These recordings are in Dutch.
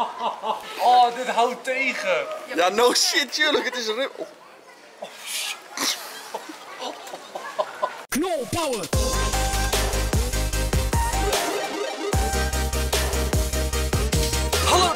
Oh, dit houdt tegen. Ja, no shit, tuurlijk. Het is een rib. Oh. Knol power.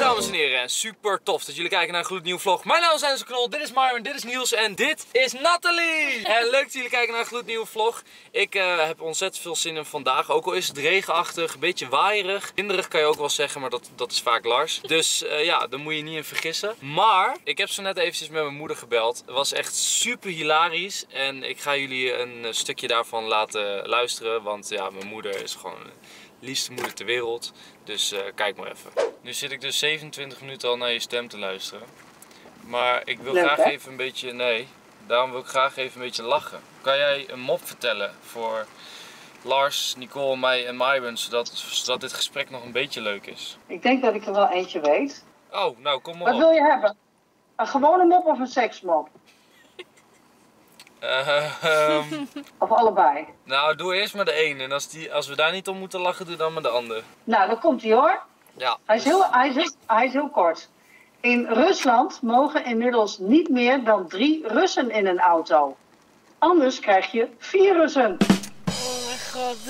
Dames en heren en super tof dat jullie kijken naar een gloednieuwe vlog. Mijn naam is Enzo Knol, dit is Myron, dit is Niels en dit is Nathalie. En leuk dat jullie kijken naar een gloednieuwe vlog. Ik eh, heb ontzettend veel zin in vandaag, ook al is het regenachtig, een beetje waaierig. Winderig kan je ook wel zeggen, maar dat, dat is vaak Lars. Dus eh, ja, daar moet je niet in vergissen. Maar ik heb zo net eventjes met mijn moeder gebeld. Het was echt super hilarisch en ik ga jullie een eh, stukje daarvan laten luisteren. Want ja, mijn moeder is gewoon liefste moeder ter wereld. Dus eh, kijk maar even. Nu zit ik dus 27 minuten al naar je stem te luisteren. Maar ik wil Leuk, graag hè? even een beetje, nee, daarom wil ik graag even een beetje lachen. Kan jij een mop vertellen voor Lars, Nicole, mij en Myron, zodat, zodat dit gesprek nog een beetje leuk is? Ik denk dat ik er wel eentje weet. Oh, nou kom maar Wat op. wil je hebben? Een gewone mop of een seksmop? Eh, ehm, Of allebei? nou, doe eerst maar de ene. En als, die, als we daar niet om moeten lachen, doe dan maar de ander. Nou, dan komt hij hoor. Ja. Hij is, heel, hij, is, hij is heel kort. In Rusland mogen inmiddels niet meer dan drie Russen in een auto. Anders krijg je vier Russen. Oh mijn god.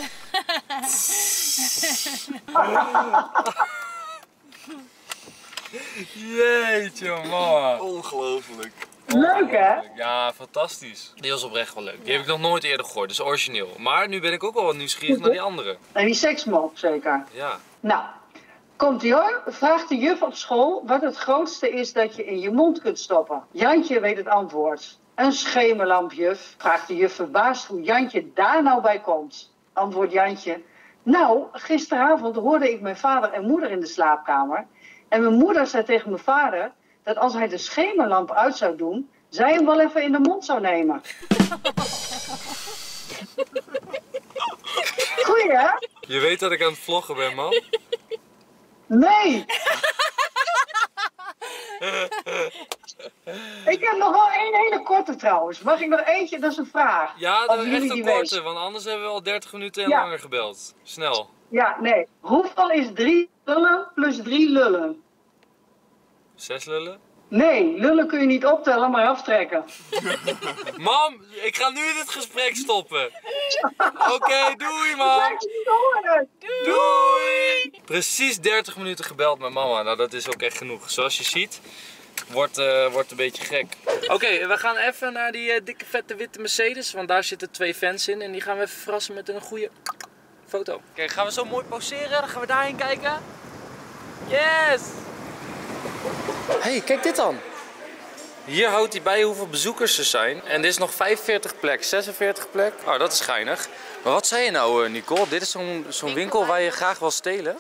Jeetje man. Ongelooflijk. Leuk hè? Ja, fantastisch. Die was oprecht wel leuk. Die heb ik nog nooit eerder gehoord, dus origineel. Maar nu ben ik ook wel wat nieuwsgierig naar die andere. En die seksmop zeker. Ja. Nou, komt ie hoor. Vraagt de juf op school wat het grootste is dat je in je mond kunt stoppen. Jantje weet het antwoord. Een schemerlamp, juf. Vraagt de juf verbaasd hoe Jantje daar nou bij komt. Antwoord Jantje. Nou, gisteravond hoorde ik mijn vader en moeder in de slaapkamer. En mijn moeder zei tegen mijn vader dat als hij de schemerlamp uit zou doen, zij hem wel even in de mond zou nemen. Goeie hè? Je weet dat ik aan het vloggen ben, man. Nee! ik heb nog wel één hele korte trouwens. Mag ik nog eentje? Dat is een vraag. Ja, dat is echt een korte, want anders hebben we al 30 minuten en Ja. langer gebeld. Snel. Ja, nee. Hoeveel is drie lullen plus drie lullen? Zes lullen? Nee, lullen kun je niet optellen, maar aftrekken. Mam, ik ga nu dit gesprek stoppen. Oké, doei, mam. Horen. Doei! Precies 30 minuten gebeld met mama. Nou, dat is ook echt genoeg. Zoals je ziet, wordt, eh, wordt een beetje gek. Oké, we gaan even naar die eh, dikke vette witte Mercedes. Want daar zitten twee fans in. En die gaan we even verrassen met een goede foto. Oké, gaan we zo mooi poseren. Dan gaan we daarheen kijken. Yes! Hey, kijk dit dan. Hier houdt hij bij hoeveel bezoekers er zijn. En dit is nog 45 plek, 46 plek. Oh, dat is geinig. Maar wat zei je nou, eh, Nicole? Dit is zo'n zo'n winkel waar je graag wil stelen?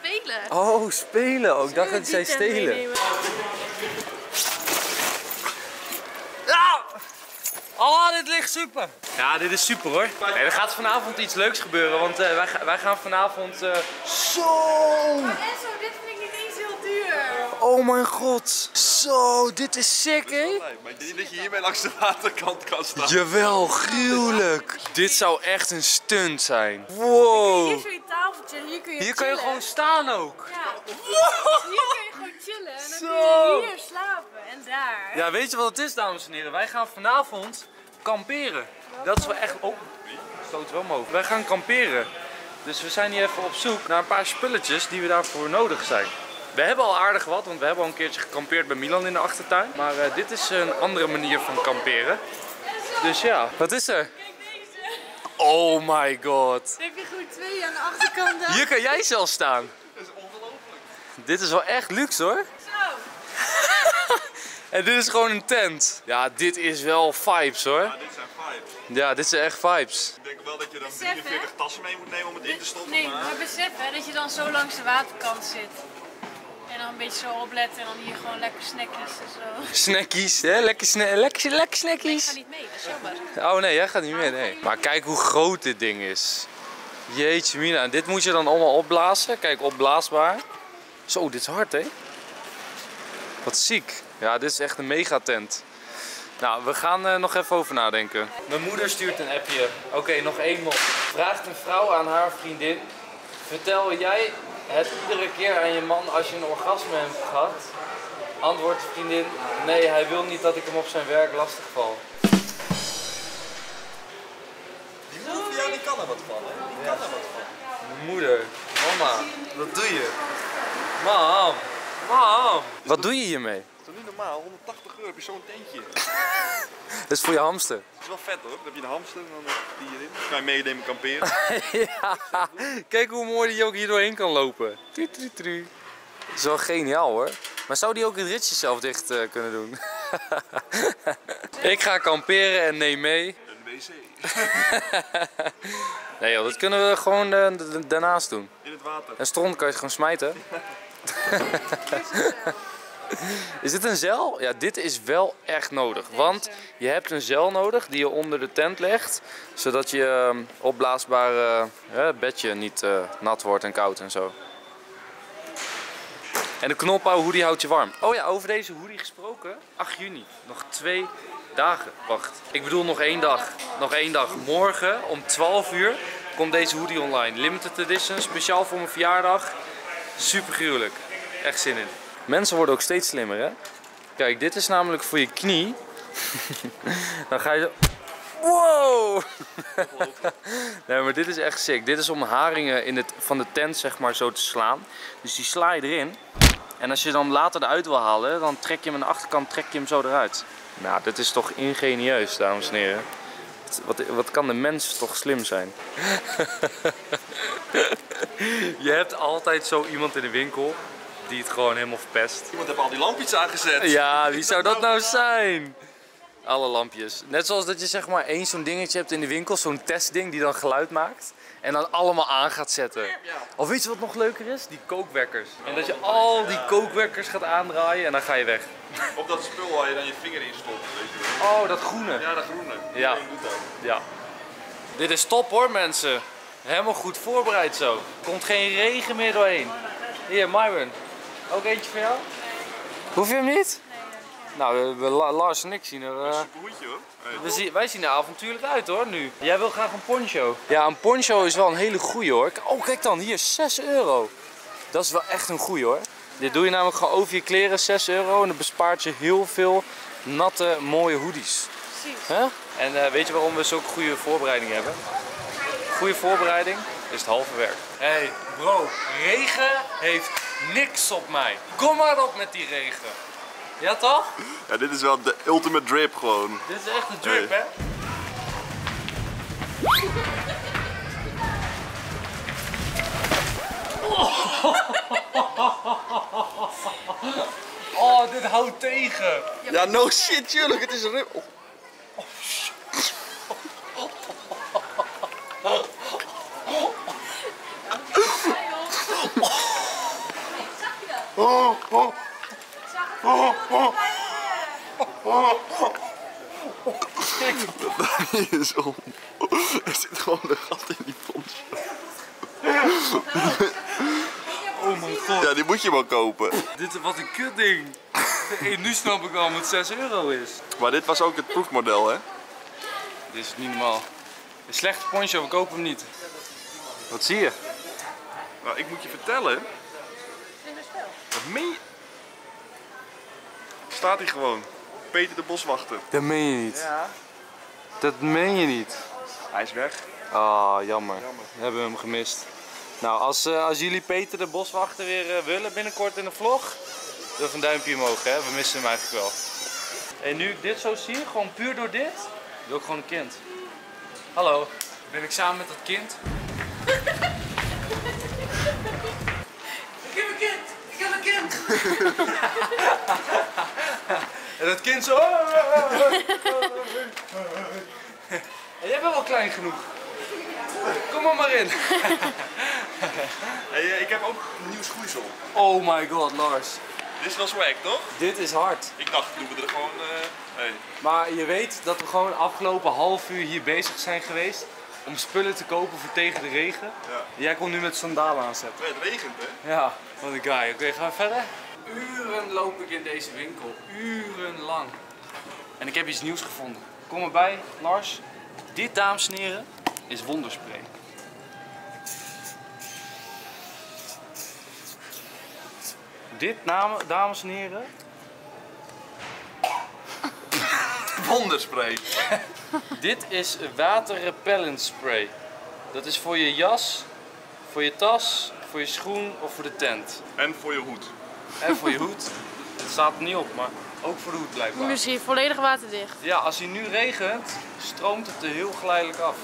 Spelen. Oh, spelen ook. Ik dacht dat zij stelen. Ja! Oh, dit ligt super. Ja, dit is super hoor. Nee, er gaat vanavond iets leuks gebeuren, want eh, wij, wij gaan vanavond... eh, Zo! Maar Enzo, dit vind ik niet eens heel duur. Oh mijn god. Zo, dit is sick, hè? Nee, maar ik denk niet dat je hiermee langs de waterkant kan staan. Jawel, gruwelijk. Dit zou echt een stunt zijn. Wow. Hier zo'n tafeltje en hier kun je Hier kan je gewoon staan ook. Ja. Hier kun je gewoon chillen en dan Zo. kun je hier slapen en daar. Ja, weet je wat het is, dames en heren? Wij gaan vanavond kamperen. Dat is wel echt... Oh, stoot wel omhoog. Wij gaan kamperen. Dus we zijn hier even op zoek naar een paar spulletjes die we daarvoor nodig zijn. We hebben al aardig wat, want we hebben al een keertje gekampeerd bij Milan in de achtertuin. Maar eh, dit is een andere manier van kamperen. Dus ja. Wat is er? Kijk deze. Oh my god. Dan heb je gewoon twee aan de achterkant. dan. Hier kan jij zelf staan. Dat is ongelooflijk. Dit is wel echt luxe hoor. Zo. En dit is gewoon een tent. Ja, dit is wel vibes hoor. Ja, dit zijn vibes. Ja, dit zijn echt vibes. Ik denk wel dat je dan Besef, hè? 43 tassen mee moet nemen om het in te stoppen. Nee, maar... maar besef hè, dat je dan zo langs de waterkant zit. Een beetje zo opletten en dan hier gewoon lekker snackjes en zo. Snackies, hè? Lekker, sna lekker, lekker Nee, ik snackies. ga niet mee, dat is jammer. Oh nee, jij gaat niet mee, nee. Maar kijk hoe groot dit ding is. Jeetje mina, en dit moet je dan allemaal opblazen. Kijk, opblaasbaar. Zo, dit is hard, hè? Wat ziek. Ja, dit is echt een megatent. Nou, we gaan eh, nog even over nadenken. Mijn moeder stuurt een appje. Oké, nog één mop. Vraagt een vrouw aan haar vriendin. Vertel jij het iedere keer aan je man als je een orgasme hebt gehad? Antwoordt de vriendin, nee, hij wil niet dat ik hem op zijn werk lastigval. Die moeder jou die kan er wat van, hè? Die kan er wat van. Moeder, mama, wat doe je? Mam, mam. Wat doe je hiermee? Dat is toch niet normaal? 180 euro heb je zo'n tentje. Dat is voor je hamster. Dat is wel vet hoor. Dan heb je een hamster en dan heb je die hierin. Kan je meenemen kamperen. ja, kijk hoe mooi die ook hier doorheen kan lopen. Tru, tru, tru. Dat is wel geniaal hoor. Maar zou die ook het ritje zelf dicht eh, kunnen doen? ik ga kamperen en neem mee. Een wc. Nee joh, dat kunnen we gewoon eh, daarnaast doen. In het water. En stront kan je gewoon smijten. Is dit een zeil? Ja, dit is wel echt nodig. Want je hebt een zeil nodig die je onder de tent legt. Zodat je eh, opblaasbare bedje niet eh, nat wordt en koud en zo. En de knophouw hoodie houdt je warm. Oh ja, over deze hoodie gesproken. 8 juni. Nog twee dagen. Wacht. Ik bedoel nog één dag. Nog één dag. Morgen om 12 uur komt deze hoodie online. Limited edition. Speciaal voor mijn verjaardag. Super gruwelijk. Echt zin in. Mensen worden ook steeds slimmer hè. Kijk, dit is namelijk voor je knie. Dan ga je. Wow! nee, maar dit is echt sick. Dit is om haringen in het, van de tent zeg maar zo te slaan. Dus die sla je erin. En als je dan later eruit wil halen, dan trek je hem aan de achterkant trek je hem zo eruit. Nou, dit is toch ingenieus, dames en heren. Wat, wat kan de mens toch slim zijn? je hebt altijd zo iemand in de winkel die het gewoon helemaal verpest. Iemand heeft al die lampjes aangezet. Ja, wie zou dat nou zijn? Alle lampjes. Net zoals dat je zeg maar één zo'n dingetje hebt in de winkel, zo'n testding die dan geluid maakt. En dan allemaal aan gaat zetten. Of weet je wat nog leuker is? Die kookwekkers. En dat je al die kookwekkers gaat aandraaien en dan ga je weg. Op dat spul waar je dan je vinger in stopt, weet je wel. Oh, dat groene. Ja, dat groene. Ja. Ja. Dit is top hoor mensen. Helemaal goed voorbereid zo. Komt geen regen meer doorheen. Hier, Myron. Ook eentje voor jou? Hoef je hem niet? Nou, we, La- Lars en ik zien er... eh, Super hoedje hoor. Hey, we zien, wij zien er avontuurlijk uit hoor, nu. Jij wil graag een poncho. Ja, een poncho is wel een hele goeie hoor. Oh, kijk dan, hier, 6 euro. Dat is wel echt een goeie hoor. Dit doe je namelijk gewoon over je kleren, 6 euro. En dat bespaart je heel veel natte, mooie hoodies. Precies. Hè? En eh, weet je waarom we zulke goede voorbereiding hebben? Goede voorbereiding is het halve werk. hey, bro, regen heeft niks op mij. Kom maar op met die regen. Ja toch? Ja, dit is wel de ultimate drip gewoon. Dit is echt een drip, hè? Oh, dit houdt tegen. Ja, no shit, tuurlijk, het is een rip. Oh, oh. Dat is om. Er zit gewoon een gat in die poncho. Oh mijn god. Ja, die moet je wel kopen. Dit is wat een kut ding. Hey, nu snap ik waarom het 6 euro is. Maar dit was ook het proefmodel, hè? Dit is niet normaal. Een slechte poncho, we kopen hem niet. Wat zie je? Nou, ik moet je vertellen. Meen je? Staat hij gewoon. Peter de Boswachter. Dat meen je niet. Ja. Dat meen je niet. Hij is weg. Ah, jammer. Jammer. We hebben hem gemist. Nou, als, eh, als jullie Peter de Boswachter weer eh, willen binnenkort in de vlog, doe even een duimpje omhoog, hè. We missen hem eigenlijk wel. En nu ik dit zo zie, gewoon puur door dit, wil ik gewoon een kind. Hallo, ben ik samen met dat kind? ik heb een kind! Ik heb een kind! En dat kind zo... en jij bent wel klein genoeg. Kom er maar in. Hey, eh, ik heb ook een nieuw schoeisel. Oh my god, Lars. Dit is wel swag, toch? Dit is hard. Ik dacht, doen we er gewoon... hey. Maar je weet dat we gewoon afgelopen half uur hier bezig zijn geweest om spullen te kopen voor tegen de regen. Ja. Jij komt nu met sandalen aanzetten. Het regent, hè? Ja, wat een guy. Oké, gaan we verder? Uren loop ik in deze winkel. Urenlang. En ik heb iets nieuws gevonden. Kom erbij, Lars. Dit, dames en heren, is wonderspray. dit, dames en heren, Wonderspray. dit is water repellent spray. Dat is voor je jas, voor je tas, voor je schoen of voor de tent. En voor je hoed. En voor je hoed. Het staat er niet op, maar ook voor de hoed Nu blijkbaar. is hij volledig waterdicht. Ja, als hij nu regent, stroomt het er heel geleidelijk af.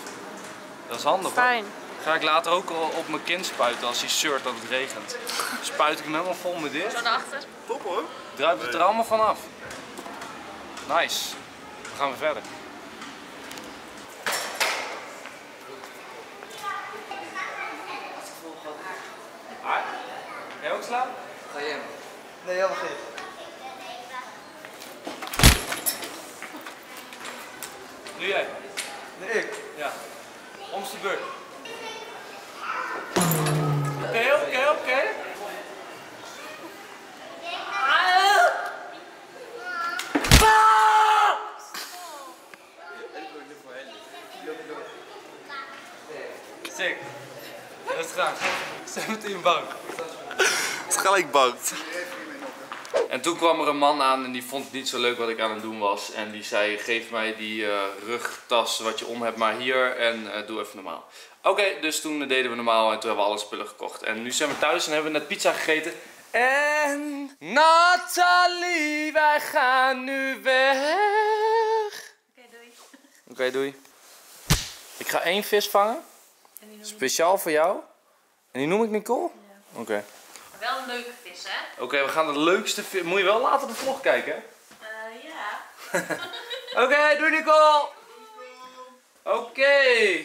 Dat is handig. hoor. Fijn. Ga ik later ook al op mijn kind spuiten als hij shirt dat het regent. Spuit ik hem helemaal vol met dit. naar achter. Top hoor. Druipt het er allemaal vanaf. Nice. Dan gaan we verder. Ga jij ook slaan? Ga hem? Nee, helemaal geen. Nu jij. Nee, ik. Ja. Om de beurt. Oké, oké, oké. Sick. Dat is gaan. 17 bank. Het is gelijk bang. En toen kwam er een man aan en die vond het niet zo leuk wat ik aan het doen was. En die zei, geef mij die eh, rugtas wat je om hebt maar hier en eh, doe even normaal. Oké, dus toen deden we normaal en toen hebben we alle spullen gekocht. En nu zijn we thuis en hebben we net pizza gegeten. En Nathalie, wij gaan nu weg. Oké, doei. Oké, doei. Ik ga één vis vangen, speciaal voor jou. En die noem ik Nicole? Oké. wel een leuke vis, hè? Oké, we gaan de leukste vis... Moet je wel later de vlog kijken, hè? Eh, ja. Oké, doei Nicole! Oké,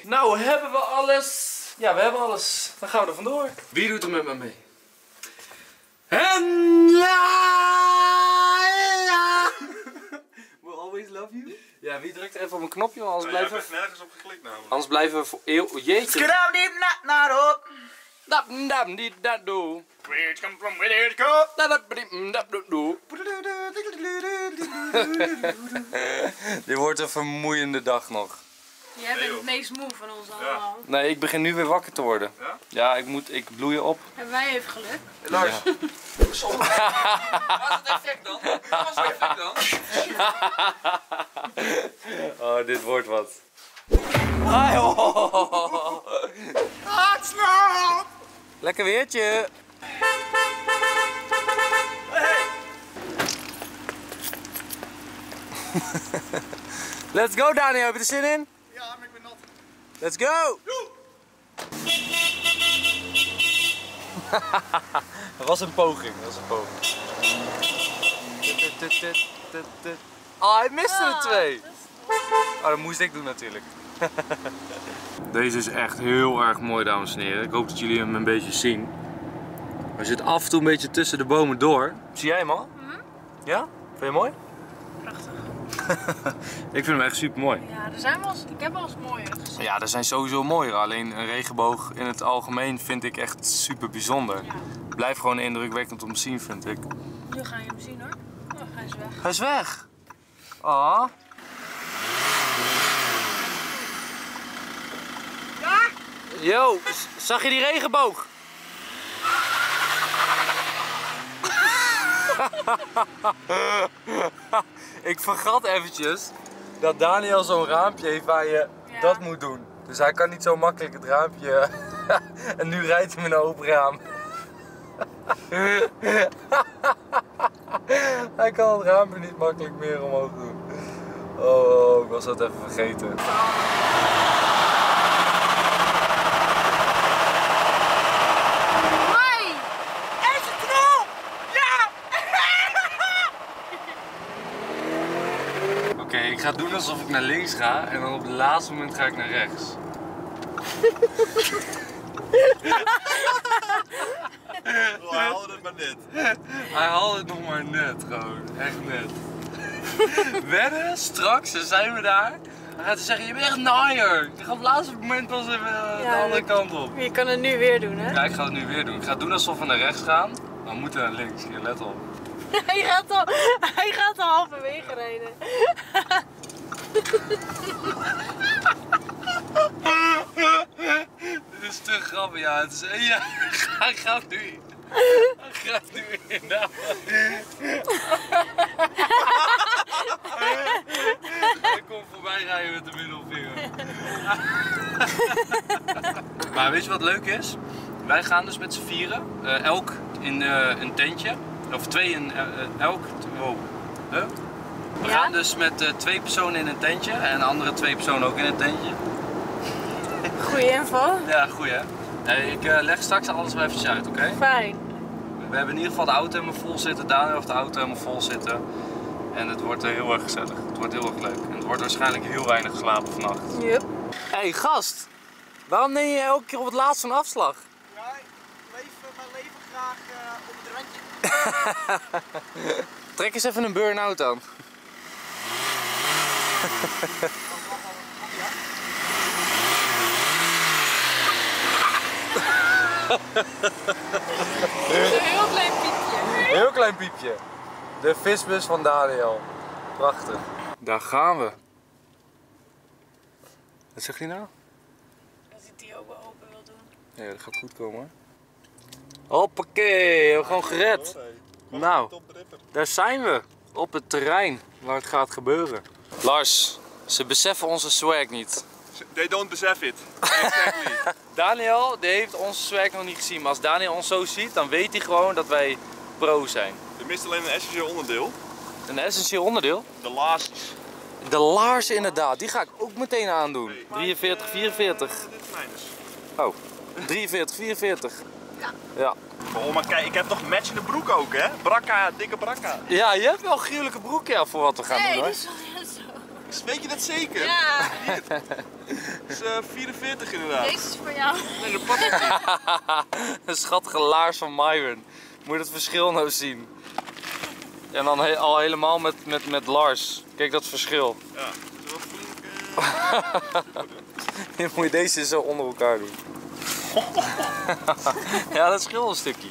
nou hebben we alles. Ja, we hebben alles. Dan gaan we er vandoor. Wie doet er met me mee? En ja, ja. We'll always love you. Ja, wie drukt even op een knopje? Anders Jij blijven echt nergens op geklikt namelijk. anders blijven we voor eeuw... Jeetje. Skram niet naar op. Dap, dap, die, dat, doe. Where it come from, where it go. Die, dat, doe, doe. Dit wordt een vermoeiende dag nog. Jij bent het meest moe van ons allemaal. Nee, ik begin nu weer wakker te worden. Ja? Ja, ik, moet, ik bloei op. En wij even geluk. Lars. Ja. Wat is het effect dan? Wat is het effect dan? Oh, dit wordt wat. Ai, oh. Lekker weertje. Let's go Daniel, heb je er zin in? Ja, maar ik ben nat. Let's go! Dat was een poging, dat was een poging. Oh, hij miste er twee! Oh, dat moest ik doen natuurlijk. Deze is echt heel erg mooi, dames en heren. Ik hoop dat jullie hem een beetje zien. Hij zit af en toe een beetje tussen de bomen door. Zie jij hem al? Ja? Vind je hem mooi? Prachtig. Ik vind hem echt super mooi. Ja, er zijn wel eens, ik heb wel eens mooier gezien. Ja, er zijn sowieso mooier. Alleen een regenboog in het algemeen vind ik echt super bijzonder. Ja. Blijft gewoon indrukwekkend om te zien, vind ik. Nu ga je hem zien hoor. Oh, hij is weg. Hij is weg. Ah. Yo, zag je die regenboog? ik vergat eventjes dat Daniel zo'n raampje heeft waar je Ja. dat moet doen. Dus hij kan niet zo makkelijk het raampje. en nu rijdt hij met een open raam. hij kan het raampje niet makkelijk meer omhoog doen. Oh, ik was dat even vergeten. Hoi! Is het knol? Ja! Oké, ik ga doen alsof ik naar links ga en dan op het laatste moment ga ik naar rechts. Oh, hij haalde het maar net. Hij haalde het nog maar net, gewoon. Echt net. Wedden, straks, dan zijn we daar. Dan gaat hij zeggen, je bent echt naaier. Je gaat op het laatste moment pas even eh, de andere kant op. Je kan het nu weer doen hè? Ja, ik ga het nu weer doen. Ik ga doen alsof we naar rechts gaan. Maar we moeten naar links, hier, let op. Hij gaat al, hij gaat al halverwege rijden. Dit is te grappig, ja. Het is, ja hij gaat nu. Hij gaat nu in de Hij komt voorbij rijden met de middelvinger. maar weet je wat leuk is? Wij gaan dus met z'n vieren, eh, elk in eh, een tentje. Of twee in eh, eh, elk. Wow. Huh? We Ja? gaan dus met eh, twee personen in een tentje en andere twee personen ook in een tentje. Goeie info. Ja, goed hè. Nee, ik eh, leg straks alles wel even uit, oké? Fijn. We hebben in ieder geval de auto helemaal vol zitten, Daniel heeft de auto helemaal vol zitten. En het wordt heel erg gezellig. Het wordt heel erg leuk. En het wordt waarschijnlijk heel weinig geslapen vannacht. Hé hey, gast, waarom neem je elke keer op het laatst van afslag? Ja, ik leef mijn leven graag eh, randje. Trek eens even een burn-out aan. Een heel klein piepje. Heel klein piepje. De visbus van Daniel. Prachtig. Daar gaan we. Wat zeg je nou? Als ik die open open wil doen. Ja, dat gaat goed komen. hoor. Hoppakee, we hebben gewoon gered. Nou, daar zijn we. Op het terrein waar het gaat gebeuren. Lars, ze beseffen onze swag niet. They don't besef it. Exactly. Daniel, die heeft onze swag nog niet gezien. Maar als Daniel ons zo ziet, dan weet hij gewoon dat wij pro zijn. Je mist alleen een essentieel onderdeel. Een essentieel onderdeel. De laarsjes. De laarzen inderdaad, die ga ik ook meteen aandoen. 43, 44. Dit is mijn dus. Oh, 43, 44. Ja. Oh, maar kijk, ik heb toch matchende broek ook, hè? Brakka, dikke brakka. Ja, je hebt wel een gruwelijke broek ja, voor wat we gaan Nee, doen hoor. dat is wel zo. Weet je dat zeker? Ja, Dat is eh, 44 inderdaad. deze is voor jou. Nee, dat past niet. een schattige laars van Myron. Moet je het verschil nou zien. En dan he- al helemaal met, met, met Lars. Kijk dat verschil. Ja, dat is wel flink. Dan moet je deze zo onder elkaar doen. ja, dat scheelt een stukje.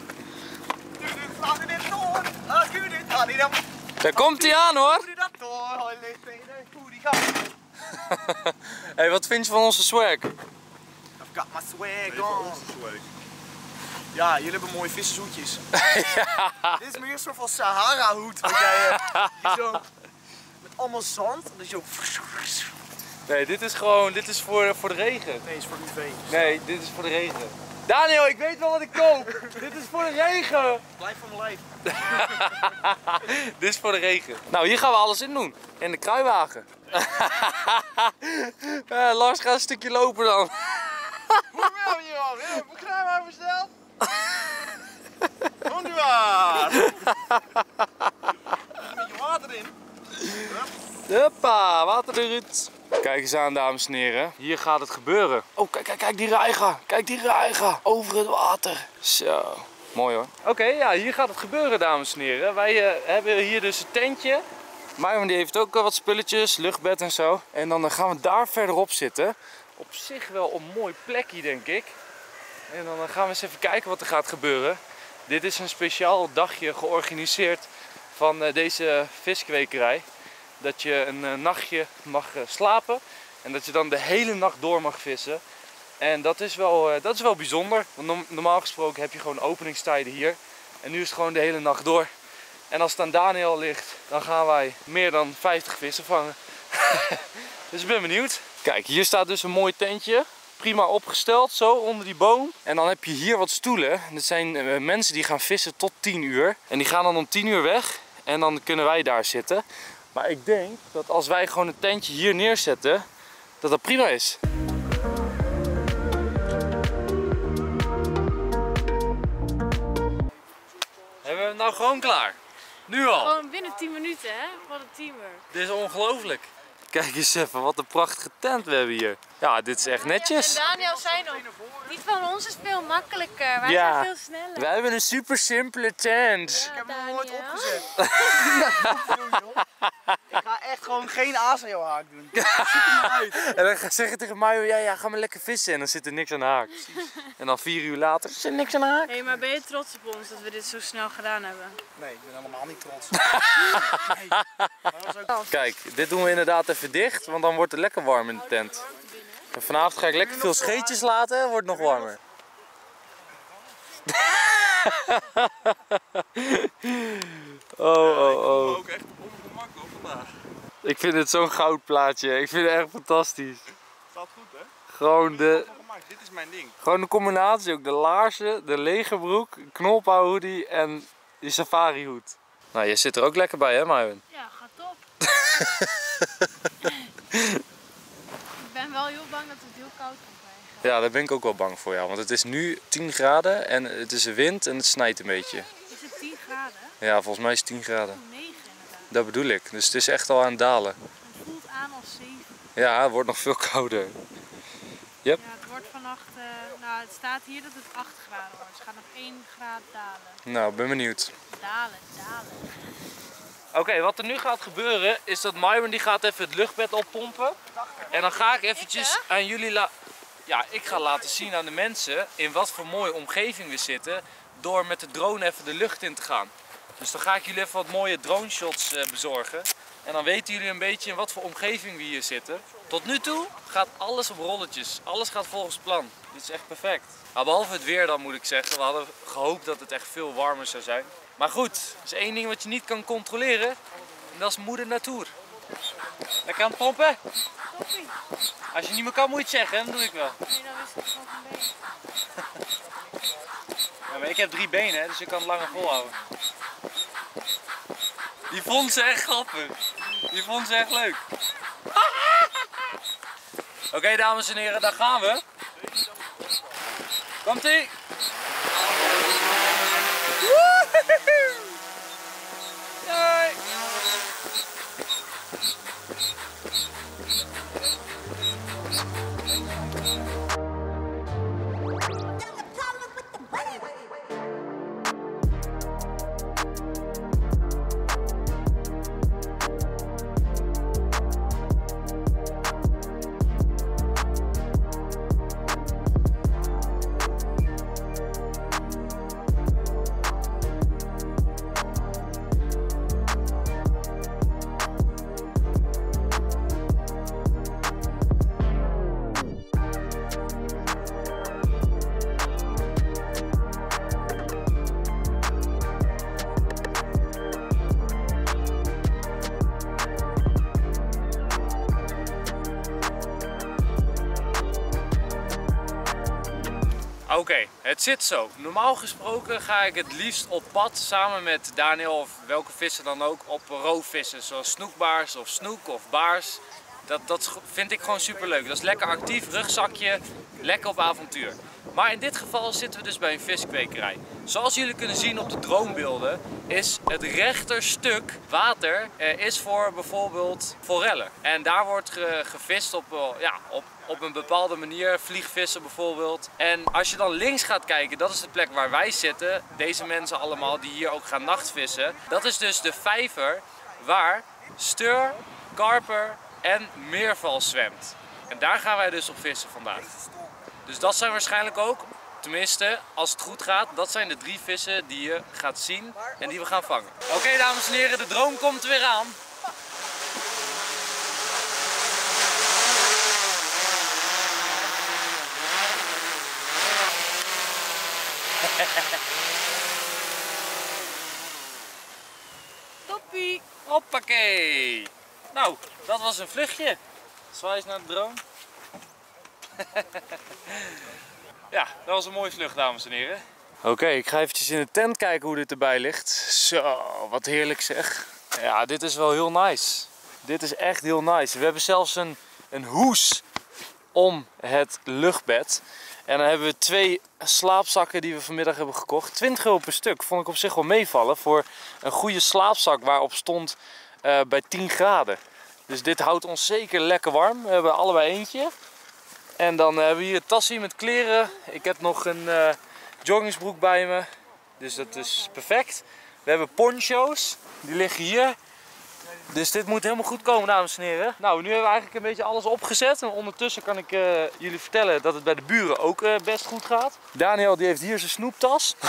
Dan. Daar komt hij aan hoor. Hey, wat vind je van onze swag? I've got my swag on. Ja, jullie hebben mooie vissershoedjes. Dit is meer een soort van Sahara hoed. Wat jij hebt. Zo met allemaal zand. Dus zo. Nee, dit is gewoon, dit is voor, voor de regen. Nee, is voor UV. Nee, dit is voor de regen. Daniel, ik weet wel wat ik koop. dit is voor de regen. Blijf van mijn lijf. Dit is voor de regen. Nou, hier gaan we alles in doen. In de kruiwagen. Eh, Lars gaat een stukje lopen dan. Hoe wil je al? Graag maar besteld? Komt u maar. Een beetje water in. Hoppa, water eruit. Kijk eens aan, dames en heren. Hier gaat het gebeuren. Oh, kijk, kijk, kijk die reiger. Kijk die reiger. Over het water. Zo. Mooi hoor. Oké, ja, hier gaat het gebeuren, dames en heren. Wij eh, hebben hier dus een tentje. Myron die heeft ook wat spulletjes, luchtbed en zo. En dan eh, gaan we daar verderop zitten. Op zich wel een mooi plekje, denk ik. En dan eh, gaan we eens even kijken wat er gaat gebeuren. Dit is een speciaal dagje georganiseerd van deze viskwekerij dat je een eh, nachtje mag eh, slapen en dat je dan de hele nacht door mag vissen. En dat is wel, eh, dat is wel bijzonder, want norm- normaal gesproken heb je gewoon openingstijden hier. En nu is het gewoon de hele nacht door. En als het aan Daniel ligt, dan gaan wij meer dan 50 vissen vangen. dus ik ben benieuwd. Kijk, hier staat dus een mooi tentje. Prima opgesteld, zo onder die boom. En dan heb je hier wat stoelen. Dat zijn mensen die gaan vissen tot 10 uur. En die gaan dan om 10 uur weg. En dan kunnen wij daar zitten. Maar ik denk dat als wij gewoon een tentje hier neerzetten, dat dat prima is. Hebben we hem nou gewoon klaar? Nu al. Gewoon binnen 10 minuten, hè? Wat een teamwork. Dit is ongelooflijk. Kijk eens even, wat een prachtige tent we hebben hier. Ja, dit is echt netjes. En Daniel zei nog, niet van ons is veel makkelijker. Wij Ja. zijn veel sneller. We hebben een super simpele tent. Ik heb hem nooit opgezet. ik ga echt gewoon geen aas aan jouw haak doen. En dan ga- zeg je tegen mij, ja, ja, ga maar lekker vissen. En dan zit er niks aan de haak. En dan vier uur later, zit er niks aan de haak. Hé, hey, maar ben je trots op ons dat we dit zo snel gedaan hebben? Nee, ik ben helemaal niet trots. Kijk, dit doen we inderdaad even dicht, want dan wordt het lekker warm in de tent. Vanavond ga ik lekker veel scheetjes laten, wordt het nog warmer. oh, oh, Ik voel me oh. ook echt ongemakkelijk vandaag. Ik vind het zo'n goudplaatje. Ik vind het echt fantastisch. Staat goed hè? Gewoon de. Dit is mijn ding. gewoon de combinatie ook. De laarzen, de legerbroek, knolpauw hoodie en die safari hoed. Nou, je zit er ook lekker bij hè, Marvin? Ja, gaat top. wel heel bang dat het heel koud kan krijgen. Ja, daar ben ik ook wel bang voor, ja. Want het is nu 10 graden en het is een wind en het snijdt een beetje. Is het 10 graden? Ja, volgens mij is het 10 graden. Oh, 9 inderdaad. Dat bedoel ik. Dus het is echt al aan het dalen. Het voelt aan als 7. Ja, het wordt nog veel kouder. Ja, het wordt vannacht, eh, nou het staat hier dat het 8 graden wordt. Dus het gaat nog 1 graad dalen. Nou, ben benieuwd. Dalen, dalen. Oké, wat er nu gaat gebeuren is dat Myron die gaat even het luchtbed oppompen. En dan ga ik eventjes aan jullie la ja, ik ga laten zien aan de mensen in wat voor mooie omgeving we zitten door met de drone even de lucht in te gaan. Dus dan ga ik jullie even wat mooie drone shots eh, bezorgen. En dan weten jullie een beetje in wat voor omgeving we hier zitten. Tot nu toe gaat alles op rolletjes. Alles gaat volgens plan. Dit is echt perfect. Nou, behalve het weer dan moet ik zeggen. We hadden gehoopt dat het echt veel warmer zou zijn. Maar goed, er is één ding wat je niet kan controleren. En dat is moeder natuur. Lekker aan het pompen? Als je niet meer kan moet je het zeggen, dan doe ik wel. Nee, dan is het gewoon een. Ja, maar ik heb drie benen, dus ik kan het langer volhouden. Die vond ze echt grappig. Die vond ze echt leuk. Oké, dames en heren, daar gaan we. Komt ie. Het zit zo. Normaal gesproken ga ik het liefst op pad samen met Daniel of welke visser dan ook op roofvissen. Zoals snoekbaars of snoek of baars. Dat, dat vind ik gewoon super leuk. Dat is lekker actief, rugzakje, lekker op avontuur. Maar in dit geval zitten we dus bij een viskwekerij. Zoals jullie kunnen zien op de droombeelden is het rechterstuk water eh, is voor bijvoorbeeld forellen. En daar wordt ge- gevist op, eh, ja, op, op een bepaalde manier, vliegvissen bijvoorbeeld. En als je dan links gaat kijken, dat is de plek waar wij zitten. Deze mensen allemaal die hier ook gaan nachtvissen. Dat is dus de vijver waar steur, karper en meerval zwemt. En daar gaan wij dus op vissen vandaag. Dus dat zijn waarschijnlijk ook, tenminste als het goed gaat, dat zijn de drie vissen die je gaat zien en die we gaan vangen. Oké dames en heren, de droom komt er weer aan. Toppie. Hoppakee. Nou, dat was een vluchtje. Zwaai naar de drone. ja, dat was een mooie vlucht, dames en heren. Oké, ik ga eventjes in de tent kijken hoe dit erbij ligt. Zo, wat heerlijk zeg. Ja, dit is wel heel nice. Dit is echt heel nice. We hebben zelfs een, een hoes om het luchtbed. En dan hebben we twee slaapzakken die we vanmiddag hebben gekocht. 20 euro per stuk. Vond ik op zich wel meevallen voor een goede slaapzak waarop stond eh, bij 10 graden. Dus dit houdt ons zeker lekker warm. We hebben allebei eentje. En dan hebben we hier een tasje met kleren. Ik heb nog een eh, joggingsbroek bij me. Dus dat is perfect. We hebben poncho's. Die liggen hier. Dus dit moet helemaal goed komen, dames en heren. Nou, nu hebben we eigenlijk een beetje alles opgezet. En ondertussen kan ik eh, jullie vertellen dat het bij de buren ook eh, best goed gaat. Daniel die heeft hier zijn snoeptas.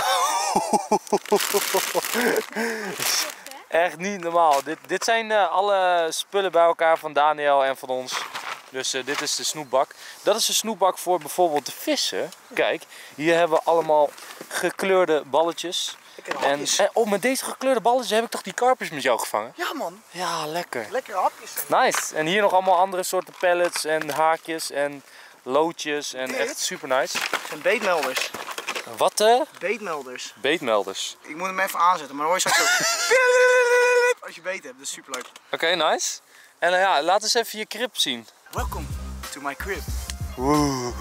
Echt niet normaal. Dit, dit zijn eh, alle spullen bij elkaar van Daniel en van ons. Dus eh, dit is de snoepbak. Dat is de snoepbak voor bijvoorbeeld de vissen. Kijk, hier hebben we allemaal gekleurde balletjes. En, en oh, met deze gekleurde balletjes heb ik toch die karpers met jou gevangen? Ja man, Ja, lekker. lekkere hapjes. Nice. En hier nog allemaal andere soorten pellets en haakjes en loodjes. En Dit? echt super nice. Het zijn beetmelders. Wat eh? Beetmelders. Beetmelders. Ik moet hem even aanzetten, maar hoor je straks zo. Als je beet hebt, dat is super leuk. Oké, nice. En eh, ja, laat eens even je krip zien. Welcome to my crib. Woe.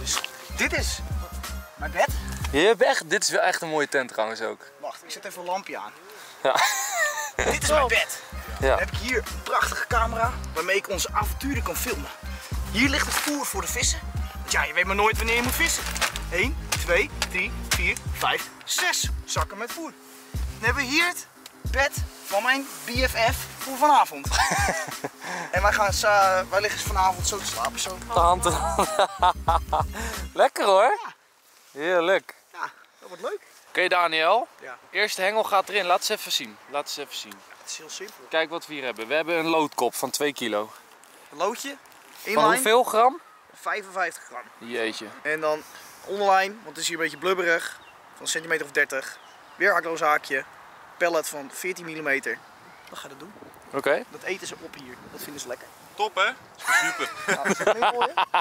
Dus dit is mijn bed. Je echt, dit is wel echt een mooie tent trouwens ook. Wacht, ik zet even een lampje aan. Ja. Dit is mijn bed. Ja. Dan heb ik hier een prachtige camera waarmee ik onze avonturen kan filmen. Hier ligt het voer voor de vissen. Want ja, je weet maar nooit wanneer je moet vissen. 1, 2, 3, 4, 5, 6 zakken met voer. Dan hebben we hier het bed van mijn BFF voor vanavond. en wij, gaan, wij liggen vanavond zo te slapen. Zo. De hand. Lekker hoor. Heerlijk. Ja, dat wordt leuk. Oké Daniel, Ja. eerste hengel gaat erin. Laat eens even zien. Laat eens even zien. Het is heel simpel. Kijk wat we hier hebben. We hebben een loodkop van 2 kilo. Een loodje, Van inline, hoeveel gram? 55 gram. Jeetje. En dan online, want het is hier een beetje blubberig, van een centimeter of 30. Weer hakloos haakje, pellet van 14 mm. Wat ga je dat doen? Oké. Dat eten ze op hier, dat vinden ze lekker. Top hè? Super. Nou, dat is heel mooi, hè?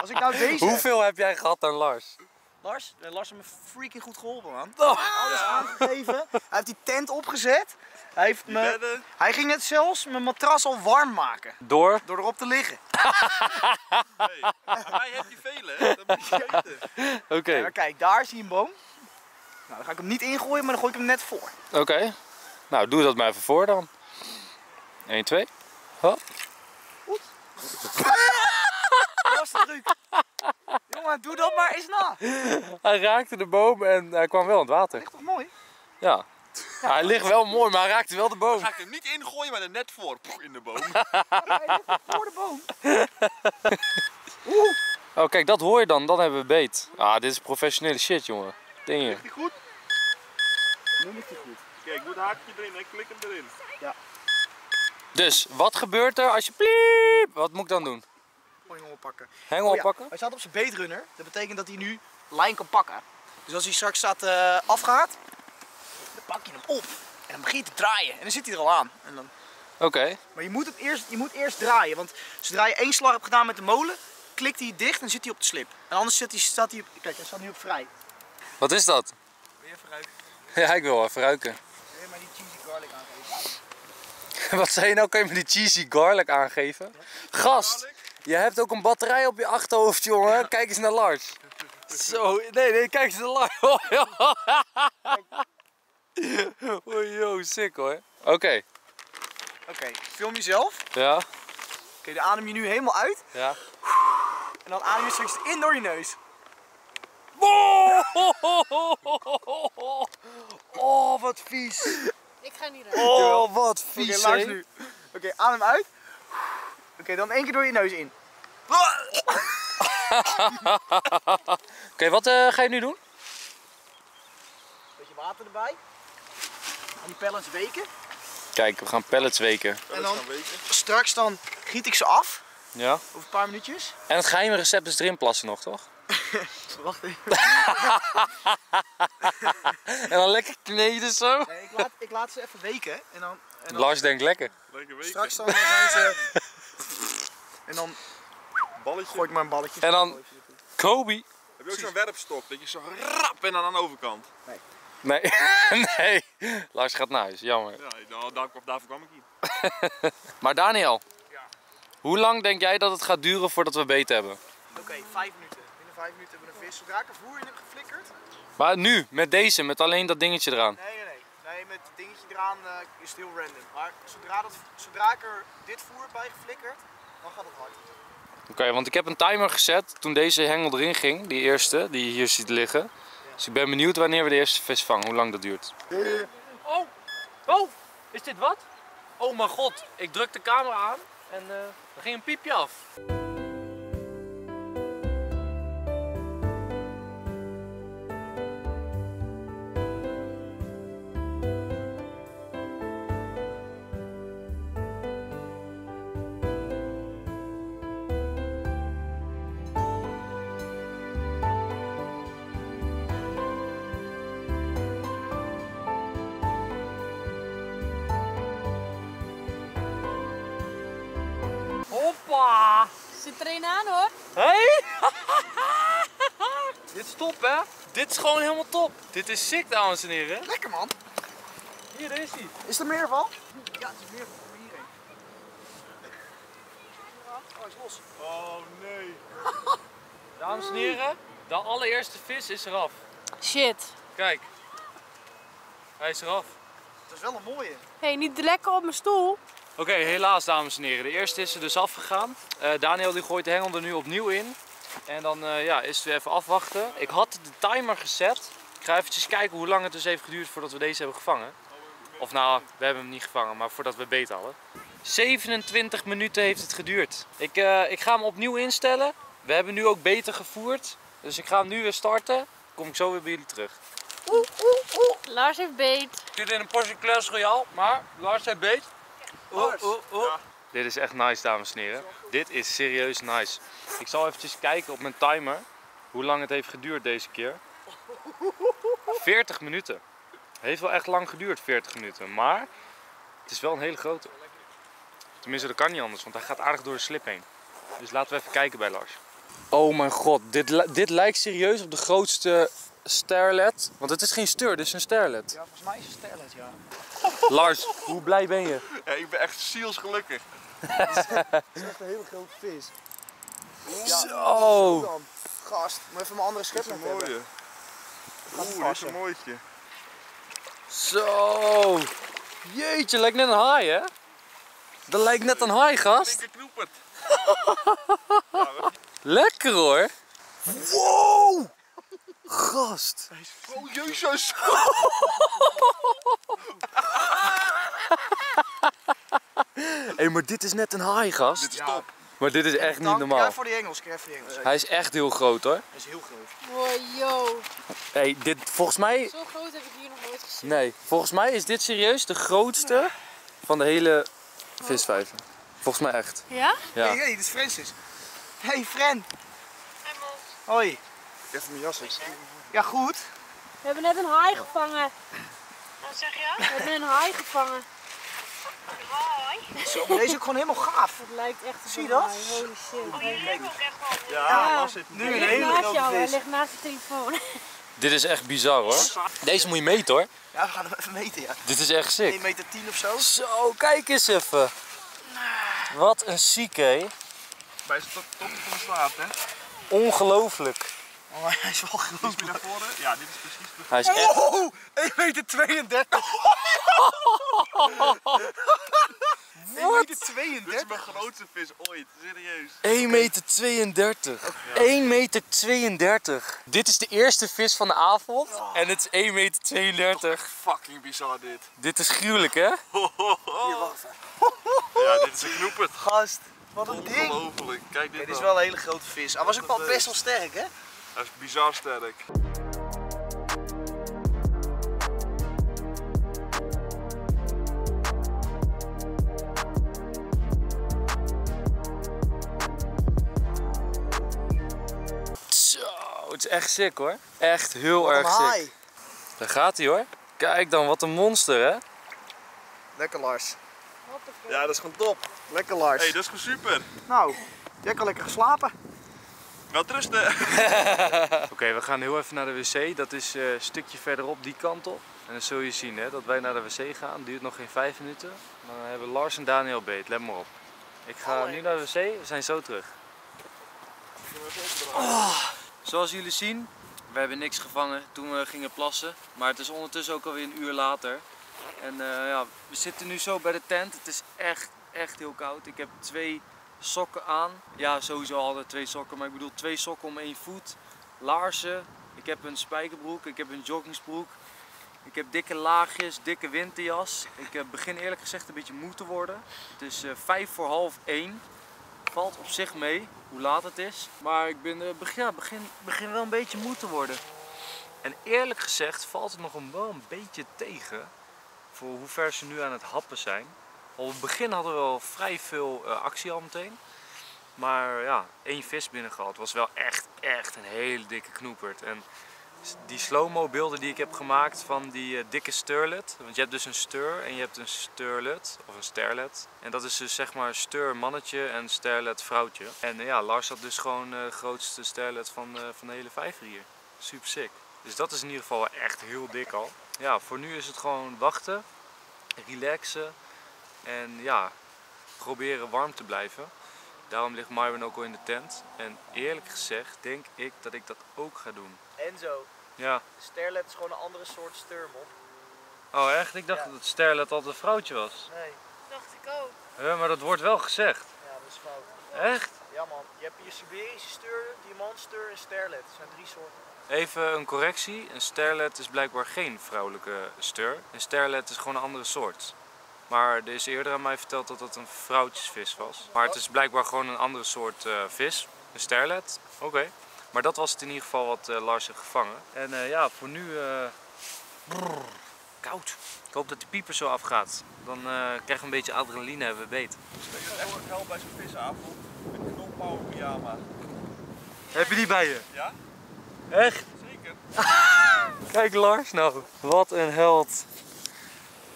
Als ik nou deze... Hoeveel heb jij gehad aan Lars? Lars, eh, Lars heeft me freaking goed geholpen, man. Oh. Alles aangegeven. Hij heeft die tent opgezet. Hij, heeft me, hij ging net zelfs mijn matras al warm maken. Door? Door erop te liggen. Hey, aan mij heb je vele hè? Dat moet je weten. Oké. Ja, maar kijk, daar zie je een boom. Nou, dan ga ik hem niet ingooien, maar dan gooi ik hem net voor. Oké. Nou, doe dat maar even voor dan. 1, 2. Hop. Dat was de truc. Jongen, doe dat maar eens na. Hij raakte de boom en hij kwam wel in het water. Ligt toch mooi? Ja. Hij ligt wel mooi, maar hij raakte wel de boom. Ga ik hem niet ingooien, maar er net voor. Poeh, in de boom. Hij ligt voor de boom. Oh, kijk, dat hoor je dan. Dan hebben we beet. Ah, dit is professionele shit, jongen. Dingen. Ligt hij goed? Nu ligt hij goed. Kijk, doe het haakje erin en klik hem erin. Dus, wat gebeurt er als je pliep? Wat moet ik dan doen? Hengel pakken. Hengel Oh ja, pakken? Hij staat op zijn beetrunner. Dat betekent dat hij nu lijn kan pakken. Dus als hij straks staat eh, afgaat, dan pak je hem op. En dan begint hij te draaien. En dan zit hij er al aan. En dan... Oké. Maar je moet, het eerst, je moet eerst draaien. Want zodra je één slag hebt gedaan met de molen, klikt hij dicht en zit hij op de slip. En anders zit hij, staat hij... op- Kijk, hij staat nu op vrij. Wat is dat? Wil je even ruiken? Ja, ik wil even ruiken. Wil je maar die cheesy? Wat zei je nou? Kan je me die cheesy garlic aangeven? Gast, je hebt ook een batterij op je achterhoofd, jongen. Kijk eens naar Lars. Zo, nee, nee, kijk eens naar Lars. Oh, yo, sick hoor. Oké, Oké, film jezelf. ja, Oké, dan adem je nu helemaal uit. ja. En dan adem je straks in door je neus. Oh, wat vies. Ik ga niet. Oh, wat Oké, vies. Nu. Oké, adem uit. Oké, dan één keer door je neus in. Oké, wat eh, ga je nu doen? Beetje water erbij. Aan die pellets weken. Kijk, we gaan pellets weken. En dan straks dan giet ik ze af. Ja. Over een paar minuutjes. En het geheime recept is erin plassen nog, toch? Wacht even. En dan lekker kneden zo. Nee, ik, laat, ik laat ze even weken. En dan, en dan Lars denkt lekker. Lekker weken. straks dan zijn ze... En dan Balletje. gooi ik maar een balletje. En dan Kobe. Heb je ook zo'n werpstok? Dat je zo rap en dan aan de overkant. Nee, nee. Lars gaat naar huis, jammer. Ja, nou, daar, daarvoor kwam ik hier. Maar Daniel, hoe lang denk jij dat het gaat duren voordat we beet hebben? Oké, vijf minuten. Vijf minuten hebben we een vis. Zodra ik er voer in heb geflikkerd. Maar nu, met deze, met alleen dat dingetje eraan. Nee, nee, nee. Nee, met het dingetje eraan eh, is het heel random. Maar zodra, dat, zodra ik er dit voer bij geflikkerd, dan gaat het hard. Oké, want ik heb een timer gezet toen deze hengel erin ging, die eerste, die je hier ziet liggen. Dus ik ben benieuwd wanneer we de eerste vis vangen, hoe lang dat duurt. Oh, oh, is dit wat? Oh mijn god, ik druk de camera aan en eh, er ging een piepje af. Er een aan hoor. Hey! Dit is top hè? Dit is gewoon helemaal top. Dit is sick dames en heren. Lekker man. Hier daar is hij. Is er meer van? Ja, het is meer van hierheen. Oh, hij is los. Oh nee. Dames en heren, de allereerste vis is eraf. Shit. Kijk. Hij is eraf. Dat is wel een mooie. Hé, hey, niet lekker op mijn stoel. Oké, helaas dames en heren. De eerste is er dus afgegaan. Eh, Daniel die gooit de hengel er nu opnieuw in. En dan eh, ja, is het weer even afwachten. Ik had de timer gezet. Ik ga eventjes kijken hoe lang het dus heeft geduurd voordat we deze hebben gevangen. Of nou, we hebben hem niet gevangen, maar voordat we beet hadden. 27 minuten heeft het geduurd. Ik, eh, ik ga hem opnieuw instellen. We hebben nu ook beter gevoerd. Dus ik ga hem nu weer starten. Kom ik zo weer bij jullie terug. Lars heeft beet. Ik zit in een Porsche Clash Royale, maar Lars heeft beet. Oeh, oeh, oeh. Dit is echt nice, dames en heren. Dit is serieus nice. Ik zal eventjes kijken op mijn timer hoe lang het heeft geduurd deze keer. 40 minuten. Heeft wel echt lang geduurd, 40 minuten. Maar het is wel een hele grote. Tenminste, dat kan niet anders, want hij gaat aardig door de slip heen. Dus laten we even kijken bij Lars. Oh mijn god, dit, li- dit lijkt serieus op de grootste sterlet. Want het is geen steur, dit is een sterlet. Ja, volgens mij is het sterlet, ja. Lars, hoe blij ben je? Ja, ik ben echt zielsgelukkig. Het is echt een hele grote vis. Zo! Dan, gast, moet even mijn andere schep een nog hebben. mooie. Oeh, dit is een mooitje. Zo! Jeetje, lijkt net een haai, hè? Dat lijkt net een haai, gast. Dikke knoepert. Lekker hoor. Wow! Gast. Oh jezus. Hé, maar dit is net een haai, gast. Dit is top. Maar dit is echt niet normaal. Ja, voor die Engels, krijg voor die Engels. Hij is echt heel groot hoor. Hij is heel groot. Oh, yo. Hé, dit volgens mij. Zo groot heb ik hier nog nooit gezien. Nee, volgens mij is dit serieus de grootste van de hele visvijver. Volgens mij echt. Ja? Ja. Hey, hey, dit is Francis. Hey, Fran. Hoi. Even mijn jas. Ja, goed. We hebben net een haai gevangen. Wat zeg je? We hebben een haai gevangen. Zo, deze is ook gewoon helemaal gaaf. Het lijkt echt op Zie je een dat? haai. Holy shit. Ja, Ja. was het. Nu Hij een ligt hele naast grote jou, hij ligt naast de telefoon. Dit is echt bizar hoor. Deze moet je meten hoor. Ja, we gaan hem even meten, ja. Dit is echt sick. 1 meter 10 of zo. Zo, kijk eens even. Wat een ziek hé. Bij zijn top, van de slaap, hè? Ongelooflijk. Oh, hij is wel groot. Iets meer naar voren. Ja, dit is precies de... Hij is echt... Oh, 1 meter 32. 1 meter Dit is 32. mijn grootste vis ooit. Serieus. 1 meter 32. 1 meter 32. Dit is de eerste vis van de avond. En het is 1 meter 32. Fucking bizar dit. Dit is gruwelijk hè? Hier, wacht even. Ja, dit is een knoepert. Gast, wat een ding. Ongelooflijk. Kijk dit Dit is wel een hele grote vis. Hij was ook wel best wel sterk, hè? Hij is bizar sterk. Zo, het is echt sick hoor. Echt heel Wat erg sick. Daar gaat hij hoor. Kijk dan, wat een monster hè? Lekker Lars. Ja, dat is gewoon top. Lekker Lars. hey, dat is gewoon super. Nou, jij kan lekker geslapen. Wel rusten. Oké, we gaan heel even naar de wc. Dat is eh, een stukje verderop die kant op. En dan zul je zien hè, dat wij naar de wc gaan. Duurt nog geen 5 minuten. Dan hebben Lars en Daniel beet. Let maar op. Ik ga nu naar de wc. We zijn zo terug. Oh, zoals jullie zien, we hebben niks gevangen toen we gingen plassen. Maar het is ondertussen ook alweer een uur later. En eh, ja, we zitten nu zo bij de tent. Het is echt, echt heel koud. Ik heb twee sokken aan. Ja, sowieso altijd twee sokken. Maar ik bedoel twee sokken om één voet. Laarzen. Ik heb een spijkerbroek. Ik heb een joggingsbroek. Ik heb dikke laagjes, dikke winterjas. Ik eh, begin eerlijk gezegd een beetje moe te worden. Het is eh, vijf voor half één. Valt op zich mee hoe laat het is. Maar ik ben, eh, begin, ja, begin, begin wel een beetje moe te worden. En eerlijk gezegd valt het nog wel een beetje tegen. Voor hoe ver ze nu aan het happen zijn. Op het begin hadden we wel vrij veel eh, actie al meteen. Maar ja, één vis binnen gehad. was wel echt, echt een hele dikke knoepert. En die slow-mo beelden die ik heb gemaakt van die eh, dikke sterlet. Want je hebt dus een steur en je hebt een sterlet, of een sterlet. En dat is dus zeg maar steur mannetje en sterlet vrouwtje. En eh, ja, Lars had dus gewoon de grootste sterlet van, van de hele vijver hier. Super sick. Dus dat is in ieder geval echt heel dik al. Ja, voor nu is het gewoon wachten, relaxen en ja, proberen warm te blijven. Daarom ligt Myron ook al in de tent. En eerlijk gezegd denk ik dat ik dat ook ga doen. Enzo, Ja. sterlet is gewoon een andere soort steurmop. Oh echt? Ik dacht Ja. dat Sterlet altijd een vrouwtje was. Nee, Dacht ik ook. Huh, maar dat wordt wel gezegd. ja, dat is fout. Echt? Ja man, je hebt je Siberische steur, diamantsteur en sterlet. Dat zijn drie soorten. Even een correctie. Een Sterlet is blijkbaar geen vrouwelijke steur. Een Sterlet is gewoon een andere soort. Maar er is eerder aan mij verteld dat het een vrouwtjesvis was. Maar het is blijkbaar gewoon een andere soort eh, vis. Een Sterlet. Oké. Maar dat was het in ieder geval wat eh, Lars heeft gevangen. En eh, ja, voor nu... brrr, koud. Ik hoop dat de pieper zo afgaat. Dan krijgen we een beetje adrenaline en we beet. Echt wel bij zo'n visavond. Met knolpauw pyjama. Heb je die bij je? Ja? Echt? Zeker. Kijk Lars nou. Wat een held.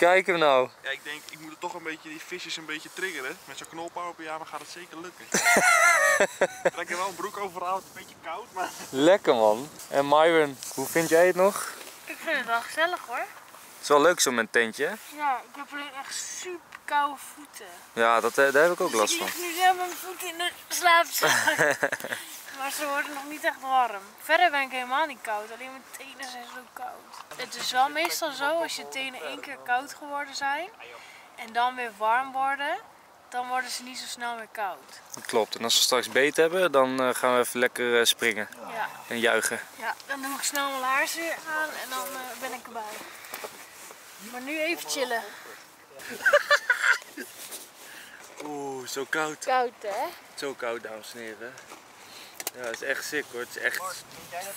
Kijk hem nou. Ja, ik denk, ik moet het toch een beetje, die visjes een beetje triggeren. Met zo'n knolpauw pyjama gaat het zeker lukken. ik trek er wel een broek over aan, het is een beetje koud, maar... Lekker man. En Myron, hoe vind jij het nog? Ik vind het wel gezellig hoor. Het is wel leuk zo met een tentje. hè? Ja, ik heb alleen echt super koude voeten. Ja, dat, eh, daar heb ik ook Dus last ik van. lig nu zelf met mijn voeten in de slaapzak. maar ze worden nog niet echt warm. Verder ben ik helemaal niet koud, alleen mijn tenen zijn zo koud. Het is wel meestal zo als je tenen één keer koud geworden zijn en dan weer warm worden, dan worden ze niet zo snel meer koud. Dat klopt. En als we straks beet hebben, dan eh, gaan we even lekker eh, springen Ja, en juichen. ja dan doe ik snel mijn laarzen weer aan en dan eh, ben ik erbij. Maar nu even chillen. Oeh, zo koud. Koud hè? Zo koud, dames en heren. Ja, het is echt sick hoor. Het is echt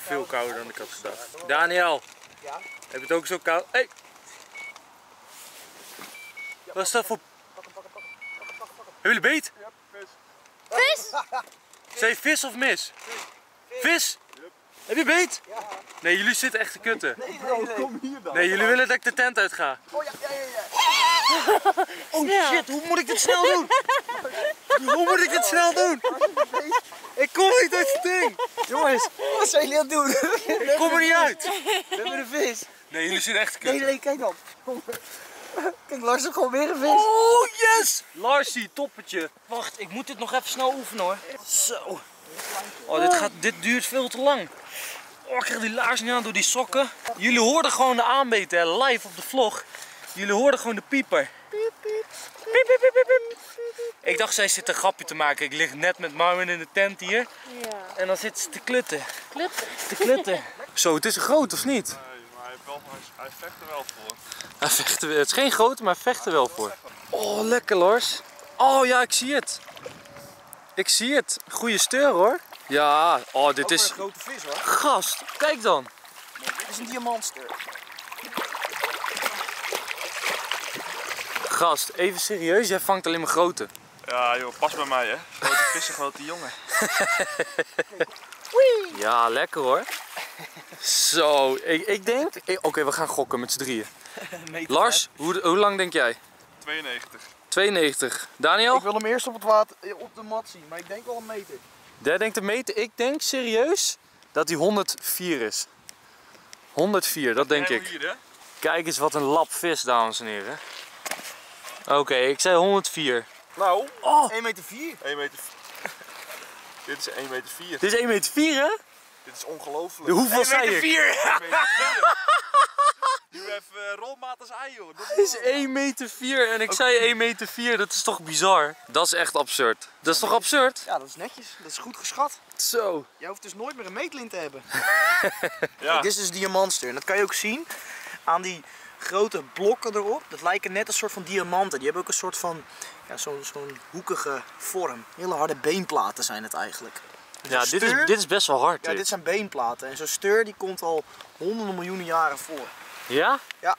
veel kouder dan ik had gedacht. Daniel, Ja? heb je het ook zo koud? Hey. Wat is dat voor... Hebben jullie beet? Vis? Zei je vis of mis? Vis? Heb je beet? Nee, jullie zitten echt te kutten. Nee, nee, nee. Kom hier dan. Nee, jullie willen dat ik de tent uit ga. Oh ja, ja, ja, ja. Oh shit, hoe moet ik dit snel doen? Hoe moet ik het snel doen? Ik kom niet uit het ding. Jongens, wat zijn jullie aan het doen? Ik kom er niet uit. We hebben een vis. Nee, jullie zitten echt te Nee, nee, kijk dan. Kijk, Lars heeft gewoon weer een vis. Oh, yes! Larsie, toppetje. Wacht, ik moet dit nog even snel oefenen hoor. Zo. Oh, dit, gaat, dit duurt veel te lang. Oh, ik krijg die laars niet aan door die sokken. Jullie hoorden gewoon de aanbeten hè, live op de vlog. Jullie hoorden gewoon de pieper. Piep, piep, piep, piep, piep. Ik dacht, zij zit een grapje te maken. Ik lig net met Marvin in de tent hier. Ja. En dan zit ze te klutten. Klutten. Te klutten. Zo, het is groot of niet? Nee, maar hij, wel, hij, hij vecht er wel voor. Hij vecht er, het is geen grote, maar hij vecht er wel voor. Oh, lekker Lars. Oh ja, ik zie het. Ik zie het. Goeie steur hoor. Ja, oh, dit is... een grote vis hoor. Gast, kijk dan. Dit is een diamantsteur. Gast, even serieus, jij vangt alleen maar grote. Ja joh, pas bij mij hè. Grote vissen, grote jongen. Ja, lekker hoor. Zo, ik, ik denk... Oké, we gaan gokken met z'n drieën. Lars, hoe, hoe lang denk jij? 92. 92. Daniel? Ik wil hem eerst op het water, eh, op de mat zien, maar ik denk wel een meter. Jij denkt een meter. Ik denk serieus dat hij 104 is. 104, dat denk ik. Hier? Kijk eens wat een lap vis, dames en heren. Oké, ik zei 104. Nou, Oh, 1 meter 4. 1 meter. Dit is 1 meter 4. dit is 1 meter 4 hè? Dit is ongelooflijk. Hoeveel zei ik? 4. 1 meter 4. Nu even uh, rolmaat als ei joh. Dat Het is 1 meter 4 en ik zei 1 meter 4, dat is toch bizar? Dat is echt absurd. Dat is toch absurd? Ja, dat is netjes. Dat is goed geschat. Zo. Je hoeft dus nooit meer een meetlint te hebben. Ja. Dit is dus diamantster. En dat kan je ook zien aan die grote blokken erop. Dat lijken net een soort van diamanten. Die hebben ook een soort van ja, zo'n zo'n hoekige vorm. Hele harde beenplaten zijn het eigenlijk. Dus Ja, dit is, dit is best wel hard. Ja, dit. dit zijn beenplaten. En zo'n steur die komt al honderden miljoenen jaren voor. Ja? Ja.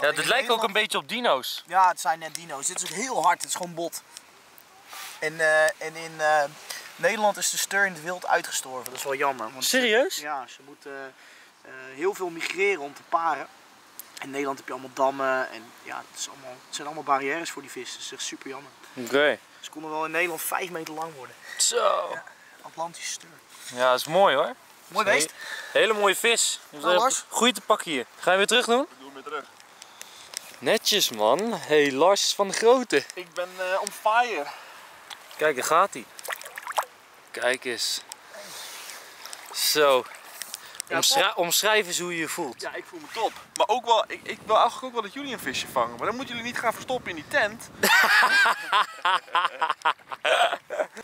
Ja, dit lijkt ook een beetje op dino's. Ja, het zijn net dino's. Dit is ook heel hard. Het is gewoon bot. En, eh, en in eh, Nederland is de steur in het wild uitgestorven. Dat is wel jammer. Want Serieus? Ja, ze moet, eh, eh, heel veel migreren om te paren. In Nederland heb je allemaal dammen en ja, het, is allemaal, het zijn allemaal barrières voor die vissen. Dat is echt super jammer. Oké. Ze konden wel in Nederland 5 meter lang worden. Zo. Atlantische steur. Ja, dat is mooi hoor. Mooi beest. Hele mooie vis. Nou, Lars. Goeie te pakken hier. Ga je weer terug doen? Ik doe hem weer terug. Netjes man. hey, Lars is van de grote. Ik ben eh on fire. Kijk, daar gaat hij. Kijk eens. Zo. Omschrij- omschrijf eens hoe je je voelt. Ja, ik voel me top. Maar ook wel, ik, ik wil eigenlijk ook wel dat jullie een visje vangen. Maar dan moeten jullie niet gaan verstoppen in die tent.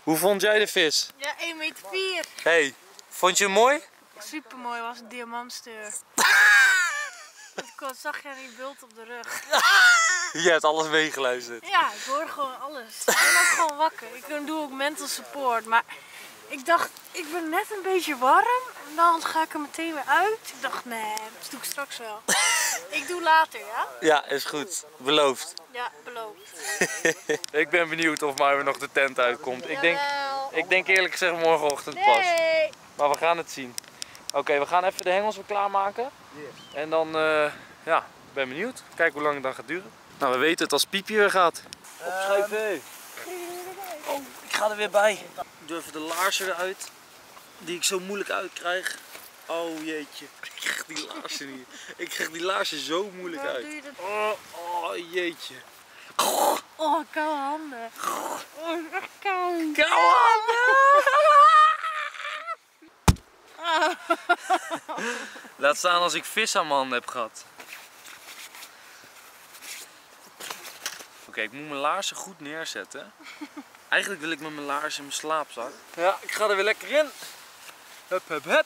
Hoe vond jij de vis? Ja, 1 meter 4. hey, vond je hem mooi? Super mooi was een diamantsteur. Ik zag je aan die bult op de rug. Je hebt alles meegeluisterd. Ja, ik hoor gewoon alles. Ik ben ook gewoon wakker. Ik doe ook mental support. Maar ik dacht, ik ben net een beetje warm. En dan ga ik er meteen weer uit. Ik dacht, nee, dat doe ik straks wel. Ik doe later, ja? Ja, is goed. Beloofd. Ja, beloofd. Ik ben benieuwd of maar weer nog de tent uitkomt. Ik denk, ik denk eerlijk gezegd morgenochtend pas. Nee. Maar we gaan het zien. Oké, we gaan even de hengels weer klaarmaken. En dan, eh, ja, ik ben benieuwd. Kijken hoe lang het dan gaat duren. Nou, we weten het als Piepje weer gaat. Opschrijven. Oh, ik ga er weer bij. Even de laarzen eruit. Die ik zo moeilijk uitkrijg. Oh jeetje. Ik krijg die laarzen niet. Ik krijg die laarzen zo moeilijk Waarom uit. doe je dat? Oh, oh jeetje. Oh, koude handen. Oh, het is echt koud. Koude Laat staan als ik vis aan mijn handen heb gehad. Oké, ik moet mijn laarzen goed neerzetten. Eigenlijk wil ik met mijn laarzen in mijn slaapzak. Ja, ik ga er weer lekker in. Hup, hup, hup.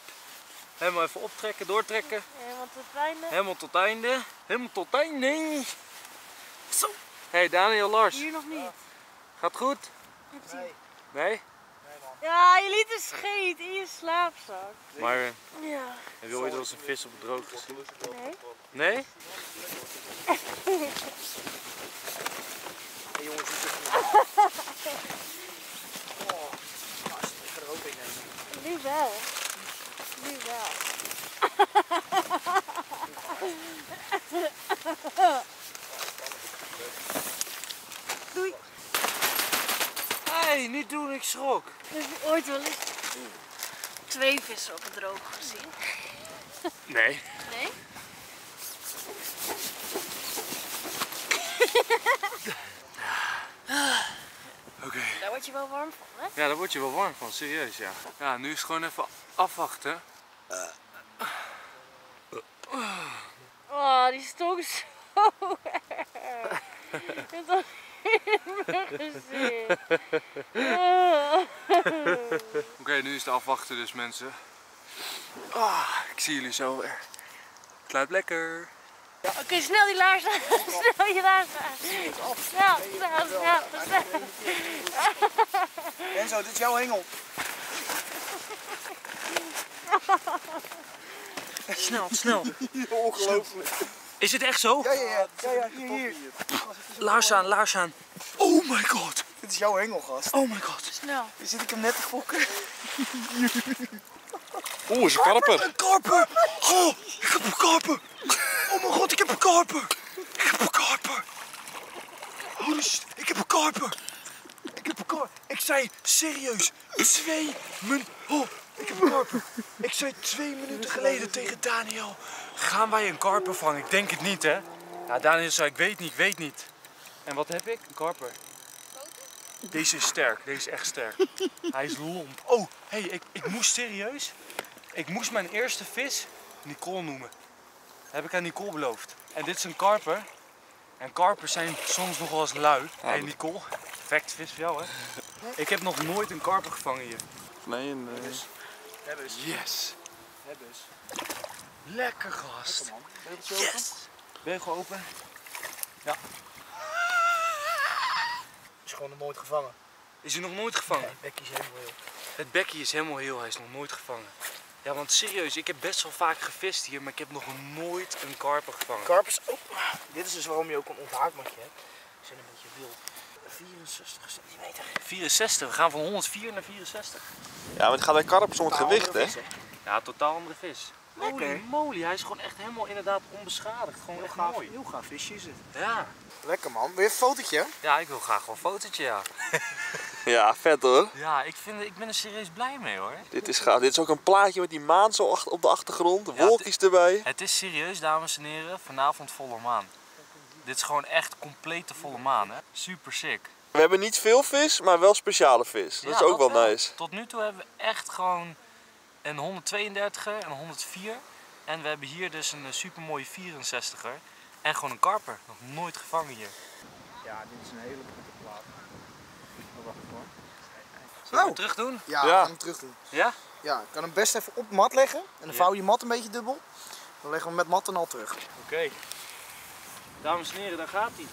Helemaal even optrekken, doortrekken. Helemaal tot het einde. Helemaal tot het einde. Helemaal tot het einde. Zo. Hey Daniel Lars, Hier nog niet. gaat goed? Nee? Ja, je liet een scheet in je slaapzak. Maar eh, Ja. heb je ooit wel eens een vis op het droog gezien? Nee. Nee? Hey jongens, het? Oh, ik ga er ook in. Nu wel. Nu wel. Doei. hey, niet doen, ik schrok. Heb je ooit wel eens twee vissen op het droog gezien? Nee. Nee? Oké. Daar word je wel warm van, hè? Ja, daar word je wel warm van, serieus ja. Ja, nu is het gewoon even afwachten. Oh, die stonk zo erg. In mijn gezicht. Oh. Oké, nu is het afwachten dus mensen. Ah, ik zie jullie zo weer. Het luidt lekker. Oké, snel die laars aan. Snel je laars aan. Snel, snel, snel, snel. Enzo, dit is jouw hengel. Snel, snel. Ongelooflijk. Is het echt zo? Ja, ja, ja. ja, ja hier, hier. Laars aan, laars aan. Oh my god. Dit is jouw hengel, gast. Oh my god. Snel. Hier zit ik hem net te fokken. Oeh, is een karper. Een karper! Oh, ik heb een karper! Oh mijn god, ik heb een karper! Ik heb een karper! Holy shit, ik heb een karper! Ik heb een karper! Ik zei serieus, twee minuten. Oh, ik heb een karper! Ik zei twee minuten geleden tegen Daniel. Gaan wij een karper vangen? Ik denk het niet hè. Ja, Daniel zei ik weet niet, ik weet niet. En wat heb ik? Een karper. Deze is sterk, deze is echt sterk. Hij is lomp. Oh, hé, hey, ik, ik moest serieus. Ik moest mijn eerste vis Nicole noemen. Dat heb ik aan Nicole beloofd. En dit is een karper. En karpers zijn soms nog wel eens lui. Hé hey, Nicole, perfect vis voor jou hè. Ik heb nog nooit een karper gevangen hier. Nee, eh, Hebben eens, Yes. hebben eens. Lekker gast. Yes! Ben je gewoon open? Is gewoon nog nooit gevangen. Is hij nog nooit gevangen? Nee, Becky is helemaal heel. Het bekje is helemaal heel, hij is nog nooit gevangen. Ja, want serieus, ik heb best wel vaak gevist hier, maar ik heb nog nooit een karper gevangen. Karpers, oh, dit is dus waarom je ook een onthaakmatje hebt. Ze zijn een beetje wild. 64 centimeter. 64, we gaan van 104 naar 64. Ja, maar het gaat bij karpers om het gewicht, hè? Ja, totaal andere vis. Holy Lekker. moly, hij is gewoon echt helemaal inderdaad onbeschadigd. Gewoon Heel echt gaaf, mooi. heel gaaf visje is het. Ja. Lekker man. Weer een fotootje? ja, ik wil graag wel een fotootje, ja. Ja, vet hoor. Ja, ik, vind, ik ben er serieus blij mee hoor. Dit is gaaf. Dit is ook een plaatje met die maan zo op de achtergrond. De Ja, wolkjes erbij. Het is serieus, dames en heren, vanavond volle maan. Dit is gewoon echt complete volle maan, hè. Super sick. We hebben niet veel vis, maar wel speciale vis. Dat Ja, is ook wel nice. Tot nu toe hebben we echt gewoon een 132er en een 104. En we hebben hier dus een super mooie 64er. En gewoon een karper. Nog nooit gevangen hier. Ja, dit is een hele goede plaat. Oh, wacht hoor. Zullen we Oh. terug doen? Ja, Ja. gaan hem terug doen. Ja? Ja, ik kan hem best even op mat leggen. En dan Ja. vouw je mat een beetje dubbel. Dan leggen we hem met mat en al terug. Oké. Dames en heren, daar gaat hij.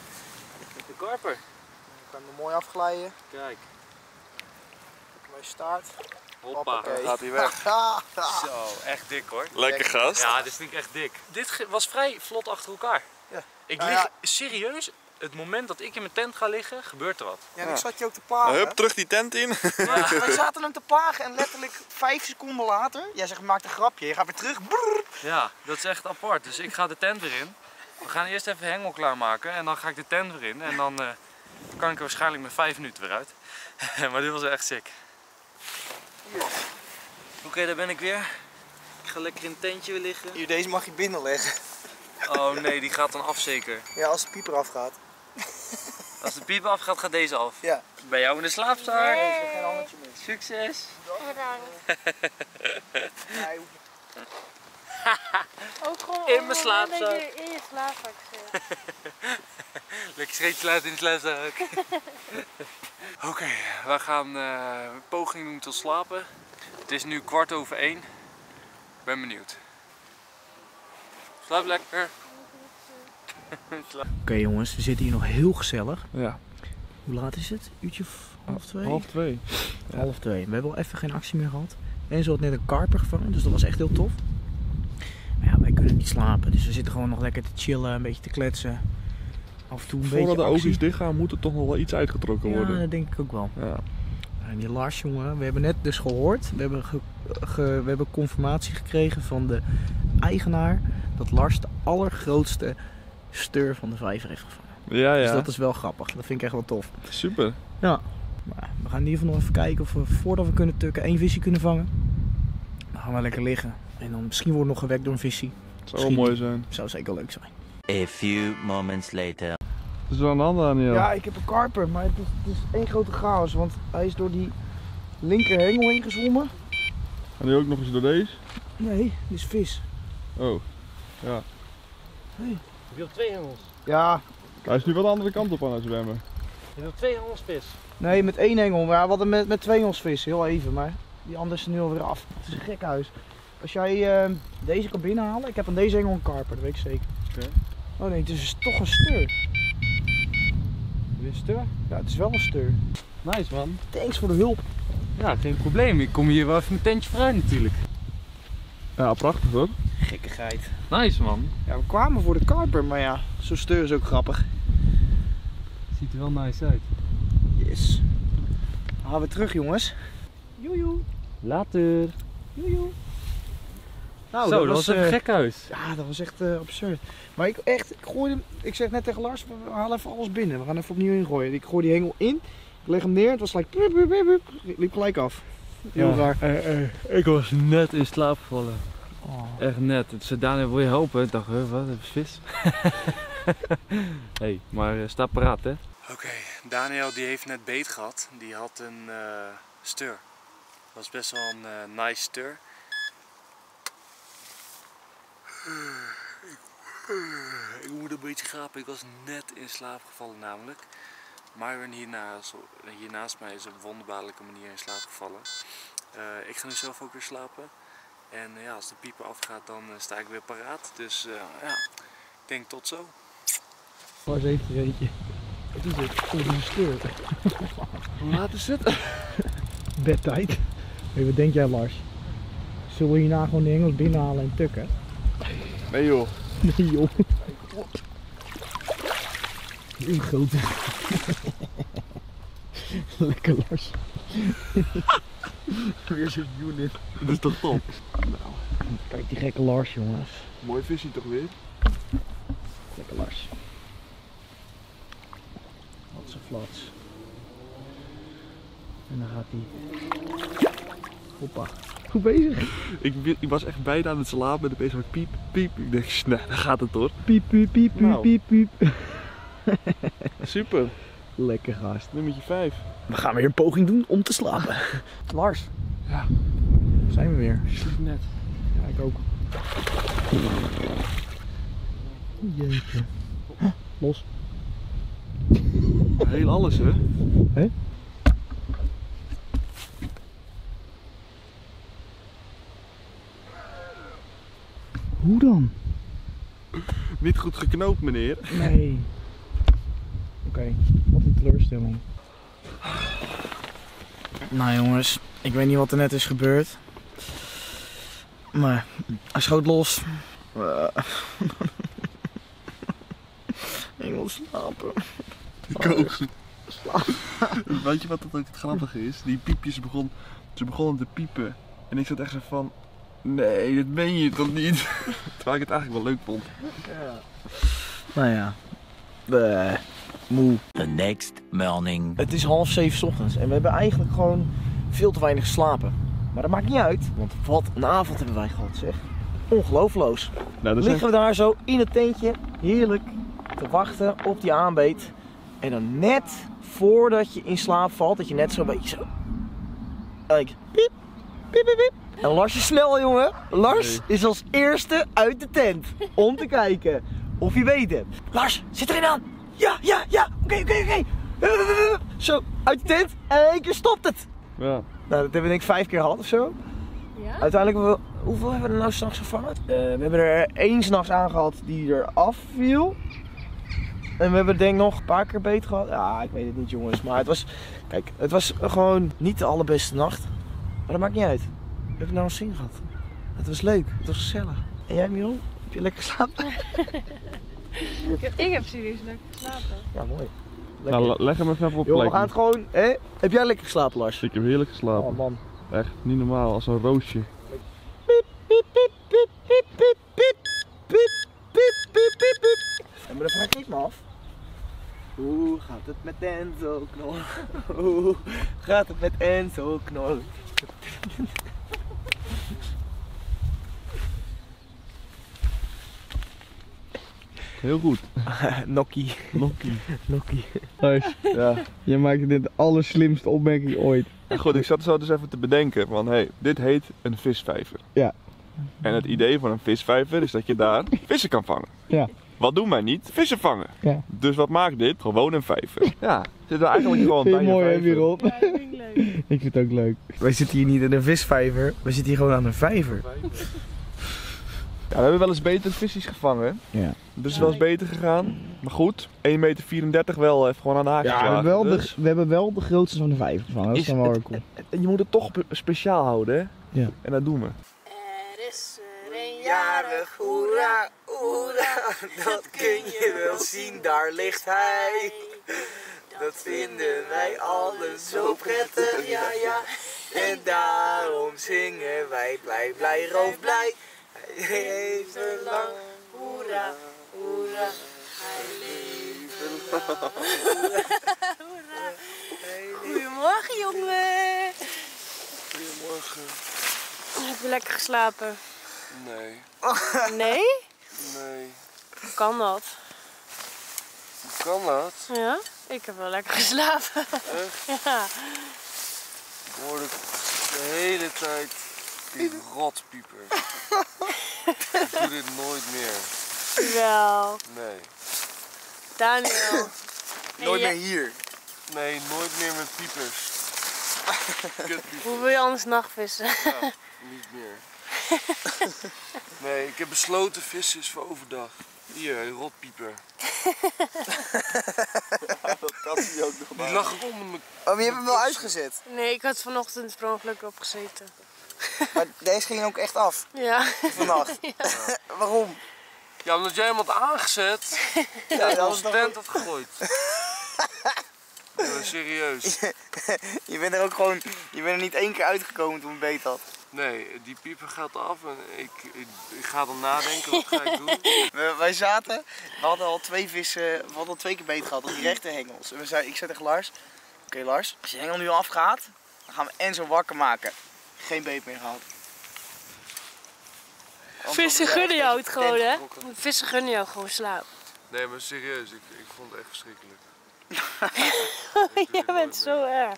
Met de karper. Dan kan hem mooi afglijden. Kijk. Bij staart. Hoppa. Hoppakee. Gaat hij weg. Zo, echt dik hoor. Lekker gast. Ja, dit vind ik echt dik. Dit was vrij vlot achter elkaar. Ja. Ik Nou lig ja. serieus, het moment dat ik in mijn tent ga liggen, gebeurt er wat. Ja, en ik Ja. zat je ook te Nou, plagen. hup, terug die tent in. Wij zaten hem te plagen en letterlijk vijf seconden later, jij zegt maak een grapje, je gaat weer terug. brrr. Ja, dat is echt apart. Dus ik ga de tent weer in. We gaan eerst even hengel klaarmaken en dan ga ik de tent weer in. En dan eh, kan ik er waarschijnlijk met vijf minuten weer uit. maar dit was echt sick. Oké, daar ben ik weer. Ik ga lekker in het tentje weer liggen. Hier, deze mag je binnenleggen. Oh nee, die gaat dan af zeker. Ja, als de pieper afgaat. Als de piep afgaat, gaat deze af. Ja. Bij jou in de slaapzak. Deze heeft geen handje meer. Succes. Bedankt. Nee. Ook gewoon In mijn slaapzak. in je slaapzak zit. Lekker scheetje sluiten in de slaapzak. Oké, we gaan eh, een poging doen tot slapen. Het is nu kwart over één. Ik ben benieuwd. Slaap lekker. Oké jongens, we zitten hier nog heel gezellig. Ja, Hoe laat is het? Uurtje of half twee? half twee. Half twee. We hebben wel even geen actie meer gehad. En ze had net een karper gevangen, dus dat was echt heel tof. Maar ja, wij kunnen niet slapen, dus we zitten gewoon nog lekker te chillen, een beetje te kletsen. Af en toe een Voordat de oogjes dicht gaan, moet er toch nog wel iets uitgetrokken Ja, worden. dat denk ik ook wel. Ja. En die Lars, jongen, we hebben net dus gehoord, we hebben, ge- ge- we hebben confirmatie gekregen van de eigenaar dat Lars de allergrootste steur van de vijver heeft gevangen. Ja, ja. Dus dat is wel grappig, dat vind ik echt wel tof. Super. Ja, maar we gaan in ieder geval nog even kijken of we voordat we kunnen tukken één visie kunnen vangen. Dan gaan we lekker liggen. En dan misschien worden we nog gewekt door een visie. Zou wel mooi zijn. Zou zeker leuk zijn. A few moments later. Wat is er aan de hand, Daniel? Ja, ik heb een karper, maar het is, het is één grote chaos, want hij is door die linker hengel heen gezwommen. En nu ook nog eens door deze? Nee, dit is vis. Oh. Ja. Je wilt twee hengels. Ja, Hij is nu wel de andere kant op aan het zwemmen. Je wilt twee hengels vis. nee, met één hengel. Maar we hadden met, met twee hengels vis, heel even, maar die andere is er nu alweer af. Het is een gek huis. Als jij eh, deze kan binnenhalen, ik heb aan deze hengel een karper, dat weet ik zeker. Oké. Oh nee, het is toch een steur. Weer steur? Ja, het is wel een steur. Nice man. Thanks voor de hulp. Ja, geen probleem. Ik kom hier wel even mijn tentje vrij natuurlijk. Ja, prachtig hoor. Gekkigheid. Nice man. Ja, we kwamen voor de karper, maar ja, zo'n steur is ook grappig. Ziet er wel nice uit. Yes. Dan gaan we terug, jongens. Joejoe. Later. Joejoe. Nou, Zo, dat was een gek huis. Ja, dat was echt eh, absurd. Maar ik echt, ik gooide hem, ik zeg net tegen Lars, we halen even alles binnen. We gaan even opnieuw ingooien. Ik gooi die hengel in, ik leg hem neer, het was pup. liep gelijk af. Heel Ja. raar. Eh, eh, ik was net in slaap gevallen. Oh. Echt net. Het zei Daniel, wil je helpen? Ik dacht, huh, wat, heb je vis? hey, maar eh, sta paraat hè. Oké, Daniel die heeft net beet gehad. Die had een eh steur. Dat was best wel een eh, nice steur. Ik moet een beetje gapen, ik was net in slaap gevallen namelijk. Myron hiernaast, hiernaast mij is op een wonderbaarlijke manier in slaap gevallen. Eh, ik ga nu zelf ook weer slapen. En eh, ja, als de pieper afgaat, dan eh, sta ik weer paraat. Dus eh, ja, ik denk tot zo. Lars heeft er eentje. Wat is het? Oh, die is steur. Hoe laat is het? Bedtijd. Hey, wat denk jij Lars? Zullen we hierna gewoon de hengels binnenhalen en tukken? Nee joh. Nee joh. Een grote. Lekker Lars. Weer zo'n unit. Dat is toch top? Kijk die gekke Lars, jongens. Mooi visje toch weer? Lekker Lars. Wat zijn flats. En dan gaat hij. Hoppa. Goed bezig. Ik, ik was echt bijna aan het slapen en opeens hoor ik piep, piep. Ik denk, nee, daar gaat het hoor. Piep, piep, piep, piep, Nou. piep, piep. Super. Lekker gast. Nummertje 5. We gaan weer een poging doen om te slapen. Lars. Ja. Zijn we weer. Ik sliep net. Ja, ik ook. Jeetje. Los. Heel alles hè? Hé? Hoe dan? Niet goed geknoopt meneer. Nee. Oké, wat een teleurstelling. Nou jongens, ik weet niet wat er net is gebeurd. Maar hij schoot los. Eh. ik wil slapen. Ik ook. Weet je wat dat ook het grappige is? Die piepjes begon, ze begonnen te piepen. En ik zat echt zo van, nee, dat meen je toch niet? Terwijl ik het eigenlijk wel leuk vond. Nou ja, eh, moe. The next morning. Het is half zeven 's ochtends en we hebben eigenlijk gewoon veel te weinig geslapen. Maar dat maakt niet uit, want wat een avond hebben wij gehad zeg. Ongeloofloos. Nou. Liggen we daar zo in het tentje, heerlijk, te wachten op die aanbeet. En dan net voordat je in slaap valt, dat je net zo'n beetje zo... Kijk, piep, piep, piep, piep. En Lars is snel jongen. Lars is als eerste uit de tent om te kijken of je weet hebt. Lars, zit erin aan. Ja, ja, ja. Oké, oké, oké. Zo, uit de tent en in één keer stopt het. Ja. Nou, dat hebben we denk ik vijf keer gehad of zo. Ja? Uiteindelijk, hebben we, hoeveel hebben we er nou s'nachts gevangen? Eh, we hebben er één s'nachts aan gehad die er afviel. En we hebben denk ik nog een paar keer beet gehad. Ja, ik weet het niet jongens. Maar het was, kijk, het was gewoon niet de allerbeste nacht. Maar dat maakt niet uit. We hebben nou een zin gehad. Het was leuk, het was gezellig. En jij Miron? Heb je lekker geslapen? Ik heb serieus lekker geslapen. Ja, mooi. Lekker. Nou, le- leg hem even op Joh, we plek. gaan het gewoon, hè? Heb jij lekker geslapen Lars? Ik heb heerlijk geslapen. Oh man. Echt niet normaal, als een roosje. Piep, piep, piep, piep, piep, piep, piep, piep, piep, piep, piep, piep. En maar dan vraag ik me af. Hoe gaat het met Enzo Knol? Hoe gaat het met Enzo Knol? Heel goed. Nokkie. Nokkie. Nokkie. Lars, Ja. jij maakt dit de allerslimste opmerking ooit. Goed, ik zat zo dus even te bedenken van, hey, dit heet een visvijver. Ja. En het idee van een visvijver is dat je daar vissen kan vangen. Ja. Wat doen wij niet? Vissen vangen. Ja. Dus wat maakt dit? Gewoon een vijver. Ja, zit er eigenlijk gewoon bij je vijver. Rob? Ja, dat vind ik leuk. Ik vind het ook leuk. Wij zitten hier niet in een visvijver, wij zitten hier gewoon aan een vijver. Ja, we hebben wel eens beter visjes gevangen. Ja. Dus het is wel eens beter gegaan. Maar goed, 1,34 meter wel even gewoon aan de haak Ja, we geslagen. hebben, wel de, Dus we hebben wel de grootste van de vijver gevangen. Dat is dan wel het- cool. En je moet het toch speciaal houden, hè? Ja. En dat doen we. Er is er een Jarig, hoera, hoera, dat kun je wel zien, daar ligt hij. Dat vinden wij allen zo prettig, ja ja. En daarom zingen wij blij, blij, roof blij. Hij heeft lang, hoera, hoera. Hij leeft lang, hoera. Goedemorgen, jongen. Goedemorgen. Heb je lekker geslapen? Nee, Nee? nee. Hoe kan dat? Hoe kan dat? Ja? Ik heb wel lekker geslapen. Ja. Ik hoorde de hele tijd die rotpieper. Ik doe dit nooit meer. Wel. Nee. Daniel. Nooit meer hier. Nee, nooit meer met piepers. Kutpieper. Hoe wil je anders nachtvissen? Niet meer. Nee, ik heb besloten vissen is voor overdag. Hier, een rotpieper. Dat zie je ook nog Die lag onder mijn... Oh, maar je hebt hem wel uitgezet. Nee, ik had vanochtend per ongeluk opgezeten. Maar deze ging ook echt af Ja. vannacht. Waarom? Ja, omdat jij hem had aangezet Ja, en dat onze tent had gegooid. Serieus. Je bent er ook gewoon, je bent er niet één keer uitgekomen toen ik beet had. Nee, die pieper gaat af en ik, ik, ik ga dan nadenken, wat ga ik doen? We- wij zaten, we hadden al twee vissen, we hadden al twee keer beet gehad, op die rechte hengels. En we zei, ik zei tegen Lars, oké Lars, als je hengel nu afgaat, dan gaan we Enzo wakker maken. Geen beet meer gehad. Vissen gunnen jou het gewoon, hè? Vissen gunnen jou gewoon slaap. Nee, maar serieus, ik, ik vond het echt verschrikkelijk. Jij bent zo erg.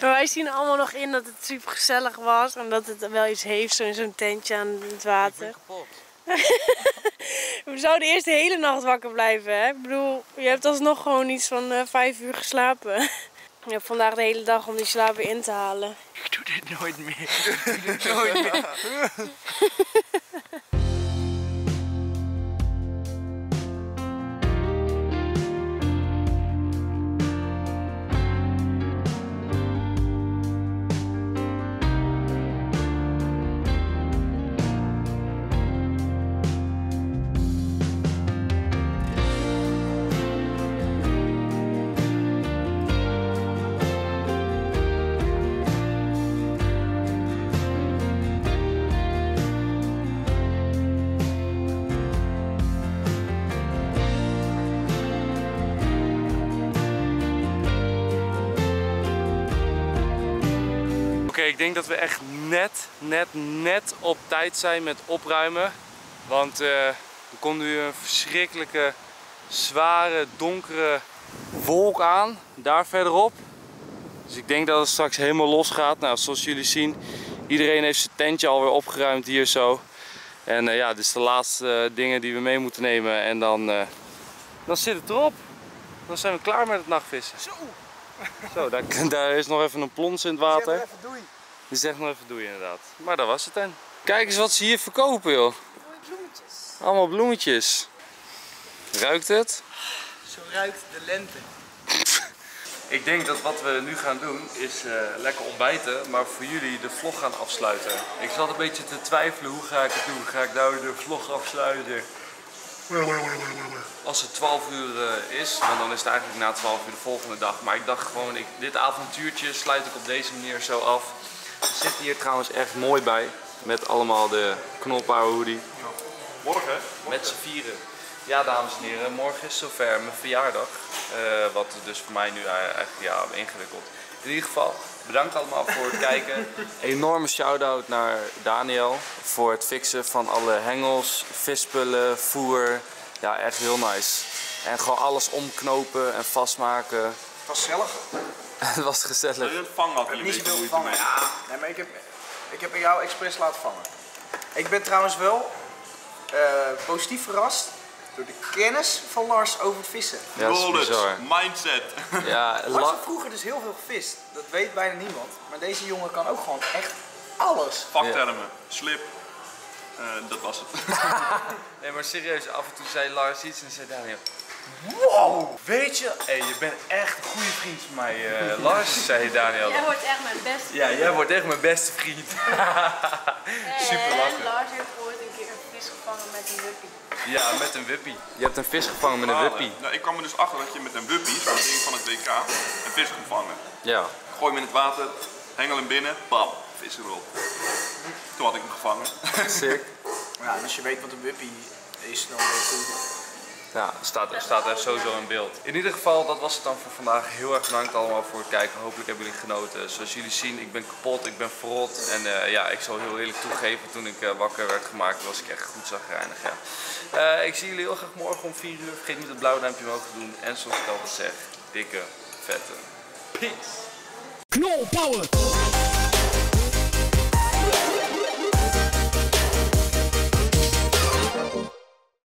Maar wij zien allemaal nog in dat het super gezellig was en dat het wel iets heeft, zo in zo'n tentje aan het water. kapot. We zouden eerst de hele nacht wakker blijven, hè? Ik bedoel, je hebt alsnog gewoon iets van eh, vijf uur geslapen. Je hebt vandaag de hele dag om die slaap weer in te halen. Ik doe dit nooit meer. Ik doe dit nooit meer. denk dat we echt net, net, net op tijd zijn met opruimen. Want eh, er komt nu een verschrikkelijke, zware, donkere wolk aan. Daar verderop. Dus ik denk dat het straks helemaal los gaat. Nou, zoals jullie zien, iedereen heeft zijn tentje alweer opgeruimd hier zo. En eh, ja, dit is de laatste eh, dingen die we mee moeten nemen. En dan, dan zit het erop. Dan zijn we klaar met het nachtvissen. Zo, Zo, daar, daar is nog even een plons in het water. even doei. Die zegt nog even doei inderdaad. Maar dat was het dan. Kijk eens wat ze hier verkopen joh. bloemetjes. Allemaal bloemetjes. Ruikt het? Zo ruikt de lente. Ik denk dat wat we nu gaan doen is eh, lekker ontbijten, maar voor jullie de vlog gaan afsluiten. Ik zat een beetje te twijfelen, hoe ga ik het doen? Ga ik nou de vlog afsluiten? Als het 12 uur eh, is, want dan is het eigenlijk na 12 uur de volgende dag. Maar ik dacht gewoon, ik, dit avontuurtje sluit ik op deze manier zo af. We zitten hier trouwens echt mooi bij, met allemaal de knolpower hoodie. Morgen? Met z'n vieren. Ja, dames en heren, morgen is zover mijn verjaardag. Eh, wat dus voor mij nu eigenlijk ja, ingewikkeld. In ieder geval, bedankt allemaal voor het kijken. Enorme shout-out naar Daniel voor het fixen van alle hengels, vispullen, voer. Ja, echt heel nice. En gewoon alles omknopen en vastmaken. Het was gezellig. het was gezellig. Het vang had hier een Niet zoveel gevangen. Ja, nee, maar ik heb, ik heb jou expres laten vangen. Ik ben trouwens wel eh, positief verrast door de kennis van Lars over het vissen. Ja, dat is bizar. mindset. Ja, Lars la- heeft vroeger dus heel veel gevist. Dat weet bijna niemand. Maar deze jongen kan ook gewoon echt alles. Vaktermen, slip. Eh, dat was het. Nee, maar serieus, af en toe zei Lars iets en zei Daniel. Wow, weet je, hey, je bent echt een goede vriend van mij, eh, Lars, zei Daniel. Jij wordt echt mijn beste. Ja, jij wordt echt mijn beste vriend. Super lachen. En Lars heeft ooit een keer een vis gevangen met een wuppie. Ja, met een wippie. Je hebt een vis gevangen met een wippie. Nou, ik kwam er dus achter dat je met een wuppie, zo'n ding van het WK, een vis kan vangen. Ja. Gooi hem in het water, hengel hem binnen, bam, vis erop. Toen had ik hem gevangen. Sick. Ja, en als je weet wat een wuppie is, dan ben je Ja, staat, staat er sowieso in beeld. In ieder geval, dat was het dan voor vandaag. Heel erg bedankt allemaal voor het kijken. Hopelijk hebben jullie genoten. Zoals jullie zien, ik ben kapot, ik ben verrot. En eh, ja, ik zal heel eerlijk toegeven, toen ik eh, wakker werd gemaakt, was ik echt goed zagrijnig. Ja. Eh, ik zie jullie heel graag morgen om 4 uur. Vergeet niet het blauwe duimpje omhoog te doen. En zoals ik altijd zeg, dikke, vette peace. Knol Power.